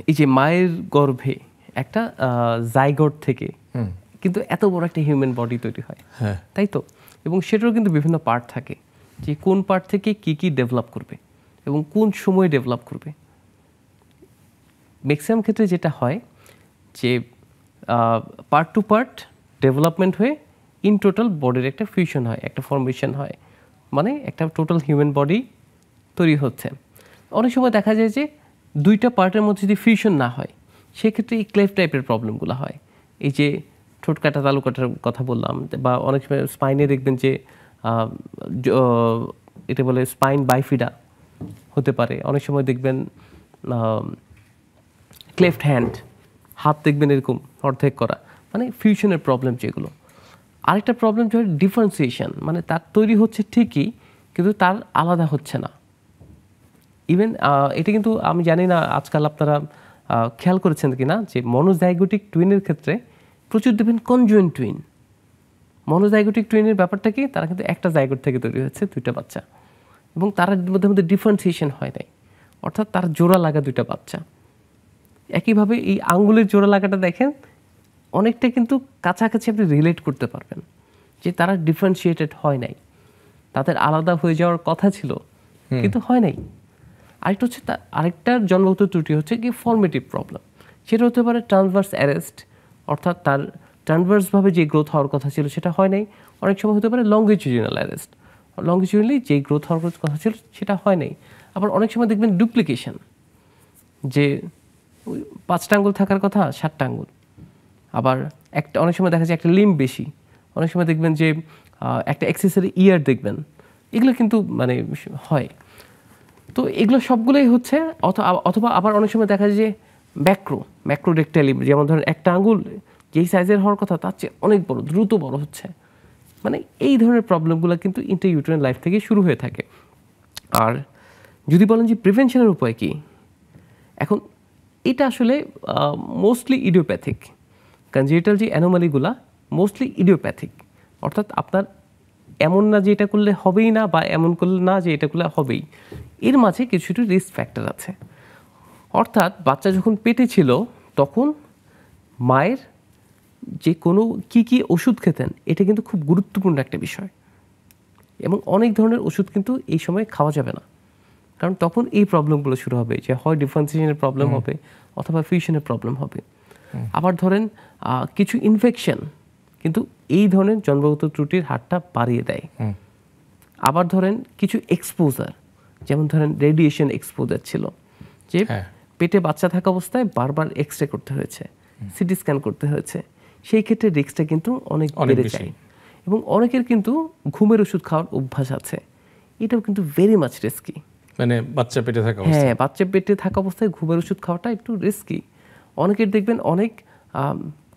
B: এই যে মায়ের গর্ভে একটা জাইগট থেকে কিন্তু এত বড় একটা হিউম্যান বডি তৈরি হয়।
A: হ্যাঁ।
B: তাই তো? এবং সেটারও কিন্তু বিভিন্ন পার্ট থাকে যে কোন পার্ট থেকে কি কি ডেভেলপ করবে এবং কোন সময়ে ডেভেলপ করবে। ম্যাক্সিমাম ক্ষেত্রে যেটা হয় যে পার্ট টু পার্ট ডেভেলপমেন্ট হয়ে ইন টোটাল বডির একটা ফিউশন হয় একটা ফর্মেশন হয়। মানে একটা টোটাল হিউম্যান বডি তৈরি হচ্ছে। অনেক সময় দেখা যায় যে দুইটা পার্টের মধ্যে যদি ফিউশন না হয়, সেক্ষেত্রে এই ক্লেফ টাইপের প্রবলেমগুলো হয়। এই যে ঠোঁট কাটা, তালু কাটার কথা বললাম, বা অনেক সময় স্পাইনে দেখবেন যে এটা বলে স্পাইন বাইফিডা হতে পারে। অনেক সময় দেখবেন ক্লেফট হ্যান্ড হাত দেখবেন এরকম অর্ধেক করা। মানে ফিউশনের প্রবলেম যেগুলো। আরেকটা প্রবলেম যে ডিফারেন্সিয়েশন মানে তার তৈরি হচ্ছে ঠিকই, কিন্তু তার আলাদা হচ্ছে না। ইভেন এটা কিন্তু আমি জানি না, আজকাল আপনারা খেয়াল করেছেন কিনা যে মনোজাইগোটিক টুইনের ক্ষেত্রে প্রচুর দেখবেন কনজুয়েন্ট টুইন মনোজাইগোটিক টুইনের ব্যাপারটা কি? তারা কিন্তু একটা জাইগোট থেকে তৈরি হচ্ছে দুইটা বাচ্চা। এবং তারা মধ্যে মধ্যে ডিফারেন্সিয়েশন হয় নাই। অর্থাৎ তার জোড়া লাগা দুইটা বাচ্চা। একইভাবে এই আঙ্গুলের জোড়া লাগাটা দেখেন অনেকটা কিন্তু কাছাকাছি আপনি রিলেট করতে পারবেন যে তারা ডিফারেন্সিয়েটেড হয় নাই। তাদের আলাদা হয়ে যাওয়ার কথা ছিল কিন্তু হয় নাই। আরেকটা হচ্ছে তা আরেকটা জন্মগত ত্রুটি হচ্ছে কি ফর্মেটিভ প্রবলেম সেটা হতে পারে ট্রান্সভার্স অ্যারেস্ট অর্থাৎ তার ট্রান্সভার্সভাবে যে গ্রোথ হওয়ার কথা ছিল সেটা হয় নাই। অনেক সময় হতে পারে লঙ্গিচুডিনাল অ্যারেস্ট লঙ্গিচুডিনালি যে গ্রোথ হওয়ার কথা ছিল সেটা হয় নাই। আবার অনেক সময় দেখবেন ডুপ্লিকেশন যে ওই পাঁচটা আঙ্গুল থাকার কথা সাতটা আঙ্গুল। আবার একটা, অনেক সময় দেখা যায় একটা লিম বেশি। অনেক সময় দেখবেন যে একটা এক্সেসরি ইয়ার দেখবেন। এগুলো কিন্তু মানে হয়। তো এগুলো সবগুলোই হচ্ছে, অথ- অথবা আবার অনেক সময় দেখা যায় যে ম্যাক্রো ম্যাক্রোডেক্টালি যেমন ধরেন একটা আঙুল যেই সাইজের হওয়ার কথা, তার চেয়ে অনেক বড়, দ্রুত বড় হচ্ছে। মানে এই ধরনের প্রবলেমগুলো কিন্তু ইন্টারইউটেরিন লাইফ থেকে শুরু হয়ে থাকে। আর যদি বলেন যে প্রিভেনশনের উপায় কী? এখন এটা আসলে মোস্টলি ইডিওপ্যাথিক কনজেটাল যে অ্যানোমালিগুলা মোস্টলি ইডিওপ্যাথিক অর্থাৎ আপনার এমন না যে এটা করলে হবেই না বা এমন করলে না যে এটা করলে হবেই। এর মাঝে কিছু রিস্ক ফ্যাক্টর আছে। অর্থাৎ বাচ্চা যখন পেটে ছিল তখন মায়ের যে কোনো কি কি ওষুধ খেতেন এটা কিন্তু খুব গুরুত্বপূর্ণ একটা বিষয়। এবং অনেক ধরনের ওষুধ কিন্তু এই সময় খাওয়া যাবে না। কারণ তখন এই প্রবলেমগুলো শুরু হবে যে হয় ডিফারেন্সিয়েশনের প্রবলেম হবে অথবা ফিউশনের প্রবলেম হবে। আবার ধরেন কিছু ইনফেকশন কিন্তু এই ধরনের জন্মগত ত্রুটির হারটা বাড়িয়ে দেয়। আবার ধরেন কিছু এক্সপোজার যেমন ধরেন রেডিয়েশন এক্সপোজার ছিল যে
A: হ্যাঁ।
B: পেটে বাচ্চা থাকা অবস্থায় বারবার এক্স রে করতে হয়েছে সিটি স্ক্যান করতে হয়েছে সেই ক্ষেত্রে রিস্কটা কিন্তু অনেক বেড়ে যায়। এবং অনেকের কিন্তু ঘুমের ওষুধ খাওয়ার অভ্যাস আছে। এটাও কিন্তু ভেরি মাচ রিস্কি
A: মানে বাচ্চা পেটে থাকা
B: হ্যাঁ বাচ্চা পেটে থাকা অবস্থায় ঘুমের ওষুধ খাওয়াটা একটু রিস্কি অনেকের দেখবেন অনেক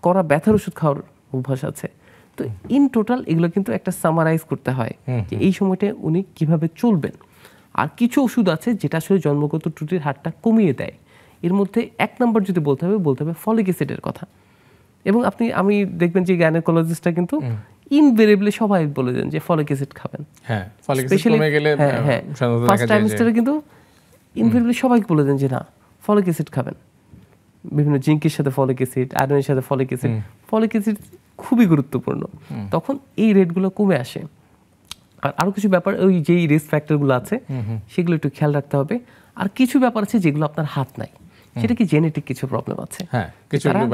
B: কড়া ব্যথার ওষুধ খাওয়ার অভ্যাস আছে। তো ইন টোটাল এগুলো কিন্তু একটা সামারাইজ করতে হয় যে এই সময়টা উনি কীভাবে চলবেন। আর কিছু ওষুধ আছে যেটা আসলে জন্মগত ত্রুটির হারটা কমিয়ে দেয়। এর মধ্যে এক নম্বর যদি বলতে হবে বলতে হবে ফলিক অ্যাসিডের কথা। এবং আপনি আমি দেখবেন যে গাইনোকোলজিস্টটা কিন্তু ইনভেরিয়েবলি সবাই বলে দেন যে ফলিক অ্যাসিড খাবেন।
A: হ্যাঁ ফলিক অ্যাসিড কমে গেলে
B: হ্যাঁ হ্যাঁ। ফার্স্ট
A: দেখা যায় যে
B: টাইমিস্টারে কিন্তু ইনভেরিয়েবলি সবাইকে বলে দেন যে না ফলিক অ্যাসিড খাবেন। বিভিন্ন জিঙ্কের সাথে ফলিক অ্যাসিড আয়রনের সাথে ফলিক অ্যাসিড ফলিক অ্যাসিড খুবই গুরুত্বপূর্ণ। তখন এই রেটগুলো কমে আসে। আর আরও কিছু ব্যাপার ওই যেই রিস্ক ফ্যাক্টরগুলো আছে সেগুলো একটু খেয়াল রাখতে হবে। আর কিছু ব্যাপার আছে যেগুলো আপনার হাত নাই। সেটা কি জেনেটিক কিছু প্রবলেম আছে?
A: হ্যাঁ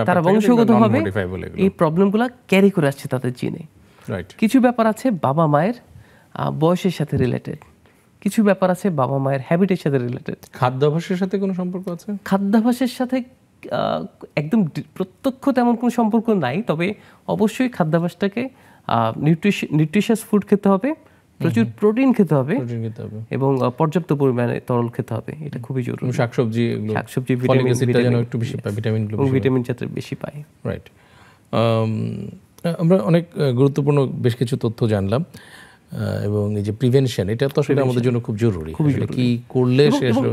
B: তারা বংশগতভাবে এই প্রবলেমগুলো ক্যারি করে আসছে তাদের জিনে কিছু ব্যাপার আছে বাবা মায়ের বয়সের সাথে রিলেটেড কিছু ব্যাপার আছে বাবা মায়ের হ্যাবিটের সাথে রিলেটেড
A: খাদ্যাভ্যাসের সাথে কোনো সম্পর্ক আছে?
B: খাদ্যাভ্যাসের সাথে একদম প্রত্যক্ষ তেমন কোনো সম্পর্ক নাই তবে অবশ্যই খাদ্যাভ্যাসটাকে নিউট্রিশিয়াস ফুড খেতে হবে প্রচুর প্রোটিন খেতে হবে এবং পর্যাপ্ত পরিমাণে তরল খেতে হবে এটা খুবই জরুরি।
A: শাকসবজি
B: শাকসবজি, ভিটামিন,
A: যেন। একটু বেশি পায়
B: ভিটামিন যাতে বেশি পায়।
A: রাইট আমরা অনেক গুরুত্বপূর্ণ বেশ কিছু তথ্য জানলাম এবং এই যে প্রিভেনশন এটা তো আসলে আমাদের জন্য খুব জরুরি। কি করলে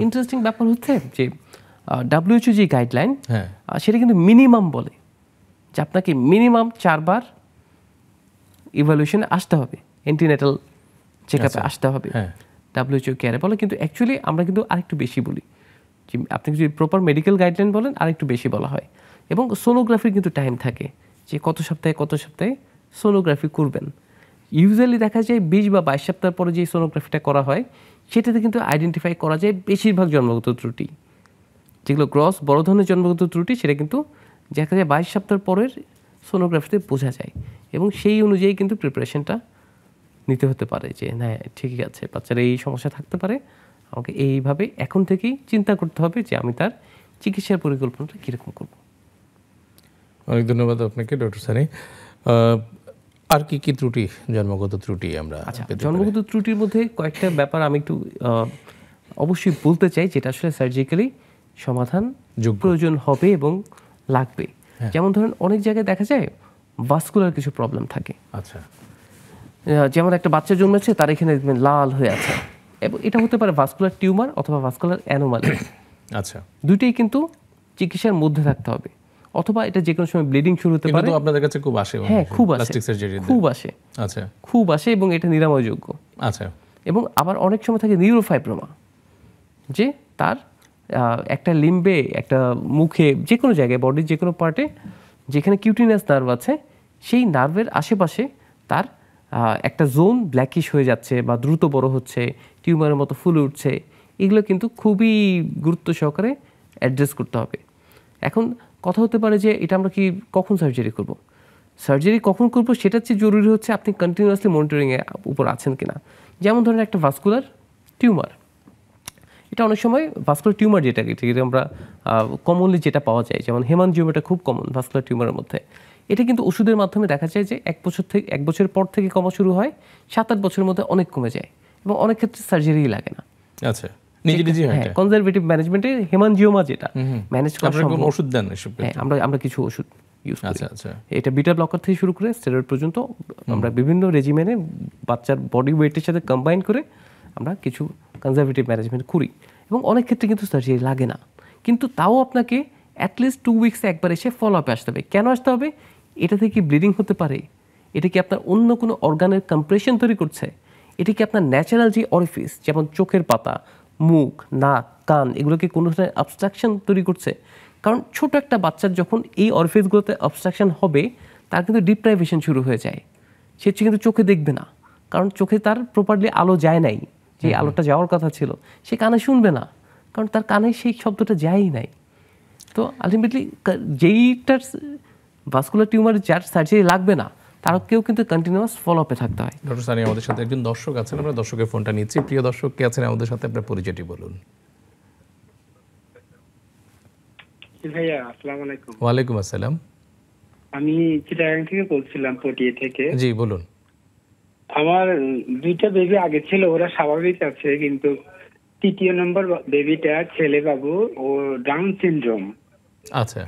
B: ইন্টারেস্টিং ব্যাপার হচ্ছে যে ডাব্লিউএইচও যে গাইডলাইন
A: হ্যাঁ।
B: সেটা কিন্তু মিনিমাম বলে যে আপনাকে মিনিমাম চারবার ইভ্যালুয়েশনে আসতে হবে এন্টিনেটাল চেক আপে আসতে হবে
A: হ্যাঁ।
B: ডাব্লিউএইচও কেয়ারে বলে কিন্তু অ্যাকচুয়ালি আমরা কিন্তু আরেকটু বেশি বলি যে আপনি যদি প্রপার মেডিকেল গাইডলাইন বলেন আরেকটু বেশি বলা হয়। এবং সোনোগ্রাফির কিন্তু টাইম থাকে যে কত সপ্তাহে কত সপ্তাহে সোনোগ্রাফি করবেন। ইউজুয়ালি দেখা যায় বিশ বা বাইশ সপ্তাহ পরে যে সোনোগ্রাফিটা করা হয় সেটাতে কিন্তু আইডেন্টিফাই করা যায় বেশিরভাগ জন্মগত ত্রুটি। যেগুলো গ্রস বড় ধরনের জন্মগত ত্রুটি সেটা কিন্তু দেখা যায় বাইশ সপ্তাহ পরের সোনোগ্রাফিতে বোঝা যায়। এবং সেই অনুযায়ী কিন্তু প্রিপারেশনটা নিতে হতে পারে যে হ্যাঁ ঠিকই আছে বাচ্চার এই সমস্যা থাকতে পারে। আমাকে এইভাবে এখন থেকেই চিন্তা করতে হবে যে আমি তার চিকিৎসার পরিকল্পনাটা কীরকম করব।
A: অনেক ধন্যবাদ আপনাকে ডক্টর সানি। আর কি কি ত্রুটি জন্মগত ত্রুটি আমরা
B: আচ্ছা জন্মগত ত্রুটির মধ্যে কয়েকটা ব্যাপার আমি একটু অবশ্যই বলতে চাই যেটা আসলে সার্জিক্যালি সমাধান। প্রয়োজন হবে এবং লাগবে। যেমন ধরেন অনেক জায়গায় দেখা যায় ভাস্কুলার কিছু প্রবলেম থাকে।
A: আচ্ছা।
B: যেমন একটা বাচ্চা জন্মেছে তার এখানে দেখবেন লাল হয়ে আছে। এবং এটা হতে পারে ভাস্কুলার টিউমার অথবা ভাস্কুলার অ্যানোমালি
A: আচ্ছা।
B: দুইটাই কিন্তু চিকিৎসার মধ্যে থাকতে হবে। অথবা এটা যে কোনো সময় ব্লিডিং শুরু হতে পারে।
A: আপনাদের কাছে খুব আসে
B: হ্যাঁ খুব আসে। খুব আসে।
A: আচ্ছা।
B: খুব আসে এবং এটা নিরাময়যোগ্য।
A: আচ্ছা।
B: এবং আবার অনেক সময় থাকে নিউরোফাইব্রোমা যে তার একটা লিম্বে, একটা মুখে যে কোনো জায়গায় বডির যে কোনো পার্টে যেখানে কিউটিনাস নার্ভ আছে, সেই নার্ভের আশেপাশে তার একটা জোন ব্ল্যাকিশ হয়ে যাচ্ছে বা দ্রুত বড় হচ্ছে টিউমারের মতো ফুলে উঠছে, এগুলো কিন্তু খুবই গুরুত্ব সহকারে অ্যাড্রেস করতে হবে। এখন কথা হতে পারে যে এটা আমরা কি কখন সার্জারি করব? সার্জারি কখন করব সেটার চেয়ে জরুরি হচ্ছে আপনি কন্টিনিউয়াসলি মনিটরিংয়ের উপর আছেন কিনা। যেমন ধরেন একটা ভাস্কুলার টিউমার এটা অনেক সময় ভাস্কুলার টিউমার যেটাকে যেটা আমরা কমনলি যেটা পাওয়া যায় যেমন হেমানজিওমাটা খুব কমন ভাস্কুলার টিউমারের মধ্যে। এটা কিন্তু ওষুধের মাধ্যমে দেখা যায় যে এক বছর থেকে এক বছরের পর থেকে কমা শুরু হয় সাত আট বছরের মধ্যে অনেক কমে যায় এবং অনেক ক্ষেত্রে সার্জারি লাগে না।
A: আচ্ছা নিজে নিজে হ্যাঁ
B: কনজারভেটিভ ম্যানেজমেন্টে হেমানজিওমা যেটা ম্যানেজ করা সম্ভব।
A: ওষুধ দেন
B: হ্যাঁ আমরা আমরা কিছু ওষুধ ইউজ করি।
A: আচ্ছা আচ্ছা।
B: এটা বিটা ব্লকার থেকে শুরু করে স্টেরয়েড পর্যন্ত আমরা বিভিন্ন রেজিমেনে বাচ্চার বডি ওয়েটের সাথে কম্বাইন করে আমরা কিছু কনজারভেটিভ ম্যানেজমেন্ট করি। এবং অনেক ক্ষেত্রে কিন্তু সার্জারি লাগে না। কিন্তু তাও আপনাকে অ্যাটলিস্ট টু উইকসে একবার এসে ফলো আপে আসতে হবে। কেন আসতে হবে? এটা থেকে ব্লিডিং হতে পারে? এটা কি আপনার অন্য কোনো অর্গানের কম্প্রেশন তৈরি করছে? এটা কি আপনার ন্যাচারাল যে অরিফিস যেমন চোখের পাতা, মুখ, নাক, কান এগুলোকে কোনো ধরনের অবস্ট্রাকশন তৈরি করছে? কারণ ছোট একটা বাচ্চার যখন এই অরিফিসগুলোতে অবস্ট্রাকশন হবে, তার কিন্তু ডিপ্রাইভেশন শুরু হয়ে যায়। সে কিন্তু চোখে দেখবে না। কারণ চোখে তার প্রপারলি আলো যায় নাই। যে আলোটা যাওয়ার কথা ছিল সে কানে শুনবে না কারণ তার কানে সেই শব্দটা যায়ই নাই। তো আলটিমেটলি যেইটার ভাস্কুলার টিউমার যার সার্জারি লাগবে না তারও কেউ কিন্তু কন্টিনিউয়াস ফলো আপে থাকতে হয়।
A: ডক্টর সানি আমাদের সাথে একজন দর্শক আছেন আমরা দর্শকের ফোনটা নিচ্ছি। প্রিয় দর্শক কে আছেন আমাদের সাথে আপনার পরিচয়টি বলুন।
C: ভাইয়া আসসালামু আলাইকুম।
A: ওয়ালাইকুম আসসালাম।
C: আমি চিটাগাং থেকে বলছিলাম পটিয়ে থেকে।
A: জি বলুন।
C: আমার দুইটা বেবি আগে ছিল ওরা স্বাভাবিক আছে কিন্তু তৃতীয় নম্বর বেবিটা ছেলে বাবু ও ডাউন সিনড্রোম
A: আচ্ছা।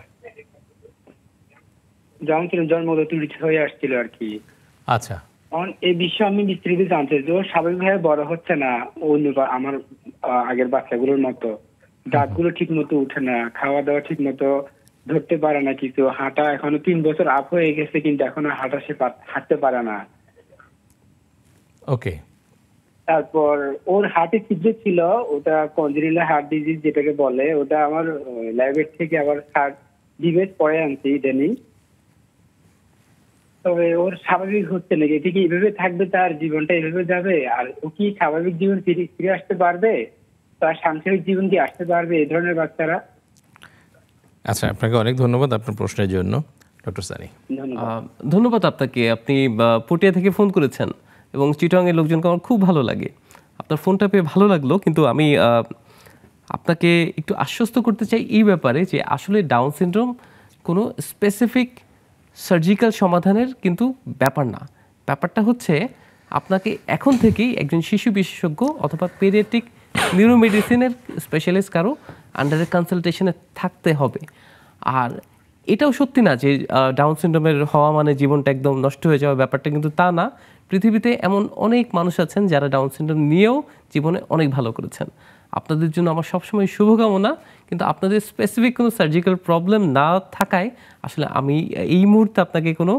C: ডাউন সিনড্রোম জন্মগত হয়ে আসছিল আর কি।
A: আচ্ছা।
C: অন- এই বিষয়ে আমি বিস্তারিত জানতে যে ও স্বাভাবিকভাবে বড় হচ্ছে না অন্য আমার আগের বাচ্চাগুলোর মতো। দাঁতগুলো ঠিক মতো উঠে না খাওয়া দাওয়া ঠিক মতো ধরতে পারে না কিছু হাঁটা এখনও তিন বছর আপ হয়ে গেছে কিন্তু এখনও হাঁটা সে হাঁটতে পারে না।
A: ওকে
C: তারপর ওর হার্টে ছিদ্র ছিল ওটা কনজেনিটাল হার্ট ডিজিজ যেটাকে বলে ওটা আমার ল্যাবের থেকে আবার হার্ট ডিবেট পরে আনছি ইদানিং। তবে ওর স্বাভাবিক হচ্ছে নাকি? এটা কি এভাবে থাকবে তার জীবনটা? এভাবে যাবে? আর ও কি স্বাভাবিক জীবন ফিরে ফিরে আসতে পারবে? তার সাংসারিক জীবন কি আসতে পারবে? এই ধরনের বাচ্চারা।
A: আচ্ছা আপনাকে অনেক ধন্যবাদ আপনার প্রশ্নের জন্য ডক্টর সানি।
C: ধন্যবাদ।
B: আপনাকে। আপনি পটিয়া থেকে ফোন করেছেন। এবং চিটংয়ের লোকজনকে আমার খুব ভালো লাগে। আপনার ফোনটা পেয়ে ভালো লাগল, কিন্তু আমি আপনাকে একটু আশ্বস্ত করতে চাই এই ব্যাপারে যে আসলে ডাউন সিনড্রোম কোনো স্পেসিফিক সার্জিক্যাল সমাধানের কিন্তু ব্যাপার না। ব্যাপারটা হচ্ছে আপনাকে এখন থেকেই একজন শিশু বিশেষজ্ঞ অথবা পেডিয়াট্রিক নিউরোমেডিসিনের স্পেশালিস্ট কারও আন্ডারে কনসালটেশনে থাকতে হবে। আর এটাও সত্যি না যে ডাউন সিনড্রোমের হওয়া মানে জীবনটা একদম নষ্ট হয়ে যাওয়া ব্যাপারটা কিন্তু তা না। পৃথিবীতে এমন অনেক মানুষ আছেন যারা ডাউন সিনড্রোম নিয়েও জীবনে অনেক ভালো করেছেন। আপনাদের জন্য আমার সবসময় শুভকামনা, কিন্তু আপনাদের স্পেসিফিক কোনো সার্জিক্যাল প্রবলেম না থাকায় আসলে আমি এই মুহূর্তে আপনাকে কোনো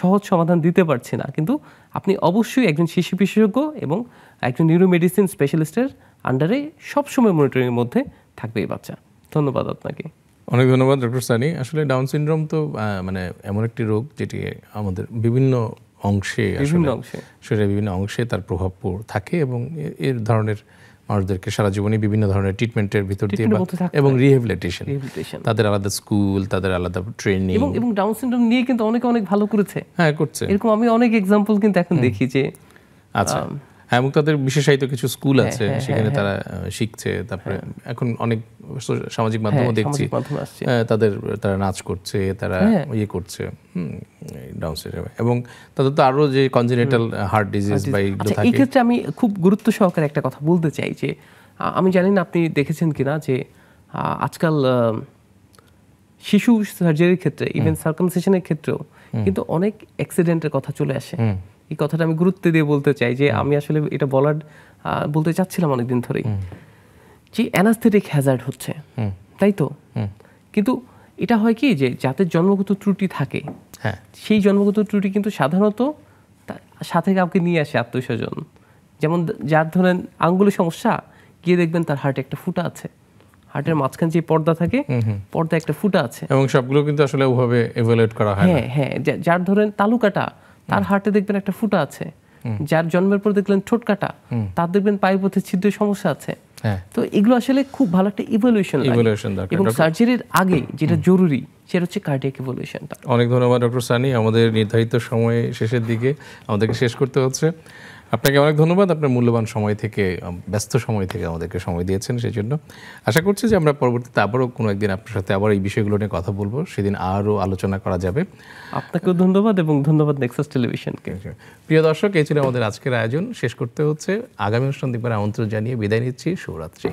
B: সহজ সমাধান দিতে পারছি না। কিন্তু আপনি অবশ্যই একজন শিশু বিশেষজ্ঞ এবং একজন নিউরোমেডিসিন স্পেশালিস্টের আন্ডারে সবসময় মনিটরিংয়ের মধ্যে থাকবে এই বাচ্চা। ধন্যবাদ আপনাকে।
A: অনেক ধন্যবাদ ডক্টর সানি। আসলে ডাউন সিনড্রোম তো মানে এমন একটি রোগ যেটি আমাদের বিভিন্ন অংশে। শরীরের বিভিন্ন অংশে তার প্রভাব থাকে এবং এর ধরনের মানুষদেরকে সারা জীবনে বিভিন্ন ধরনের ট্রিটমেন্টের ভিতর দিয়ে এবং রিহেবিলিটেশন তাদের আলাদা স্কুল তাদের আলাদা ট্রেনিং
B: এবং এবং ডাউন সিনড্রোম নিয়ে কিন্তু অনেকে অনেক ভালো করেছে।
A: হ্যাঁ করছে।
B: এরকম আমি অনেক এক্সাম্পল কিন্তু এখন দেখি যে
A: আচ্ছা। এবং তাদের বিশেষায়িত কিছু স্কুল আছে সেখানে তারা শিখছে। তারপরে এখন অনেক সামাজিক মাধ্যমে দেখছি। তাদের তারা নাচ করছে তারা ইয়ে করছে ডাউন এবং তাদের তো আরও যে কনজেনিটাল হার্ট ডিজিজ বা এইগুলো
B: আচ্ছা এই
A: থাকে।
B: ক্ষেত্রে আমি খুব গুরুত্ব সহকারে একটা কথা বলতে চাই যে আমি জানি না আপনি দেখেছেন কিনা যে আজকাল শিশু সার্জারির ক্ষেত্রে ইভেন সার্কামসেশনের ক্ষেত্রেও কিন্তু অনেক অ্যাক্সিডেন্টের কথা চলে আসে। এই কথাটা আমি গুরুত্ব দিয়ে বলতে চাই যে আমি আসলে এটা বলার বলতে চাচ্ছিলাম অনেকদিন ধরেই। যে অ্যানাস্থেটিক হ্যাজার্ড হচ্ছে তাই তো? কিন্তু এটা হয় কি যে যাদের জন্মগত ত্রুটি থাকে
A: হ্যাঁ।
B: সেই জন্মগত ত্রুটি কিন্তু সাধারণত সাথে কাউকে নিয়ে আসে আত্মীয় স্বজন যেমন যার ধরেন আঙ্গুলের সমস্যা গিয়ে দেখবেন তার হার্টে একটা ফুটা আছে। হার্টের মাঝখানে যে পর্দা থাকে পর্দা একটা ফুটা আছে।
A: এবং সবগুলো কিন্তু আসলে ওভাবে এভালুয়েট করা হয়
B: হ্যাঁ হ্যাঁ যার ধরেন তালুকাটা তার হার্টে দেখবেন একটা ফুটা আছে। যার জন্মের পর দেখলেন ঠোঁট কাটা। তার দেখবেন পায়ের পথে ছিদ্র সমস্যা আছে।
A: হ্যাঁ।
B: তো এগুলো আসলে খুব ভালো একটা ইভলিউশন। এবং সার্জারির আগে যেটা জরুরি সেটা হচ্ছে কার্ডিয়াক ইভলিউশনটা
A: অনেক ধন্যবাদ ডক্টর সানি আমাদের নির্ধারিত সময় শেষের দিকে আমাদেরকে শেষ করতে হচ্ছে। আপনাকে অনেক ধন্যবাদ। আপনার মূল্যবান সময় থেকে ব্যস্ত সময় থেকে আমাদেরকে সময় দিয়েছেন সেই জন্য আশা করছি যে আমরা পরবর্তীতে আবারও কোনো একদিন আপনার সাথে আবার এই বিষয়গুলো নিয়ে কথা বলব। সেদিন আরও আলোচনা করা যাবে।
B: আপনাকেও ধন্যবাদ এবং ধন্যবাদ নেক্সাস টেলিভিশনকে
A: প্রিয় দর্শক এই ছিল আমাদের আজকের আয়োজন। শেষ করতে হচ্ছে আগামী অনুষ্ঠান দিবার আমন্ত্রণ জানিয়ে বিদায় নিচ্ছি। শুভরাত্রি।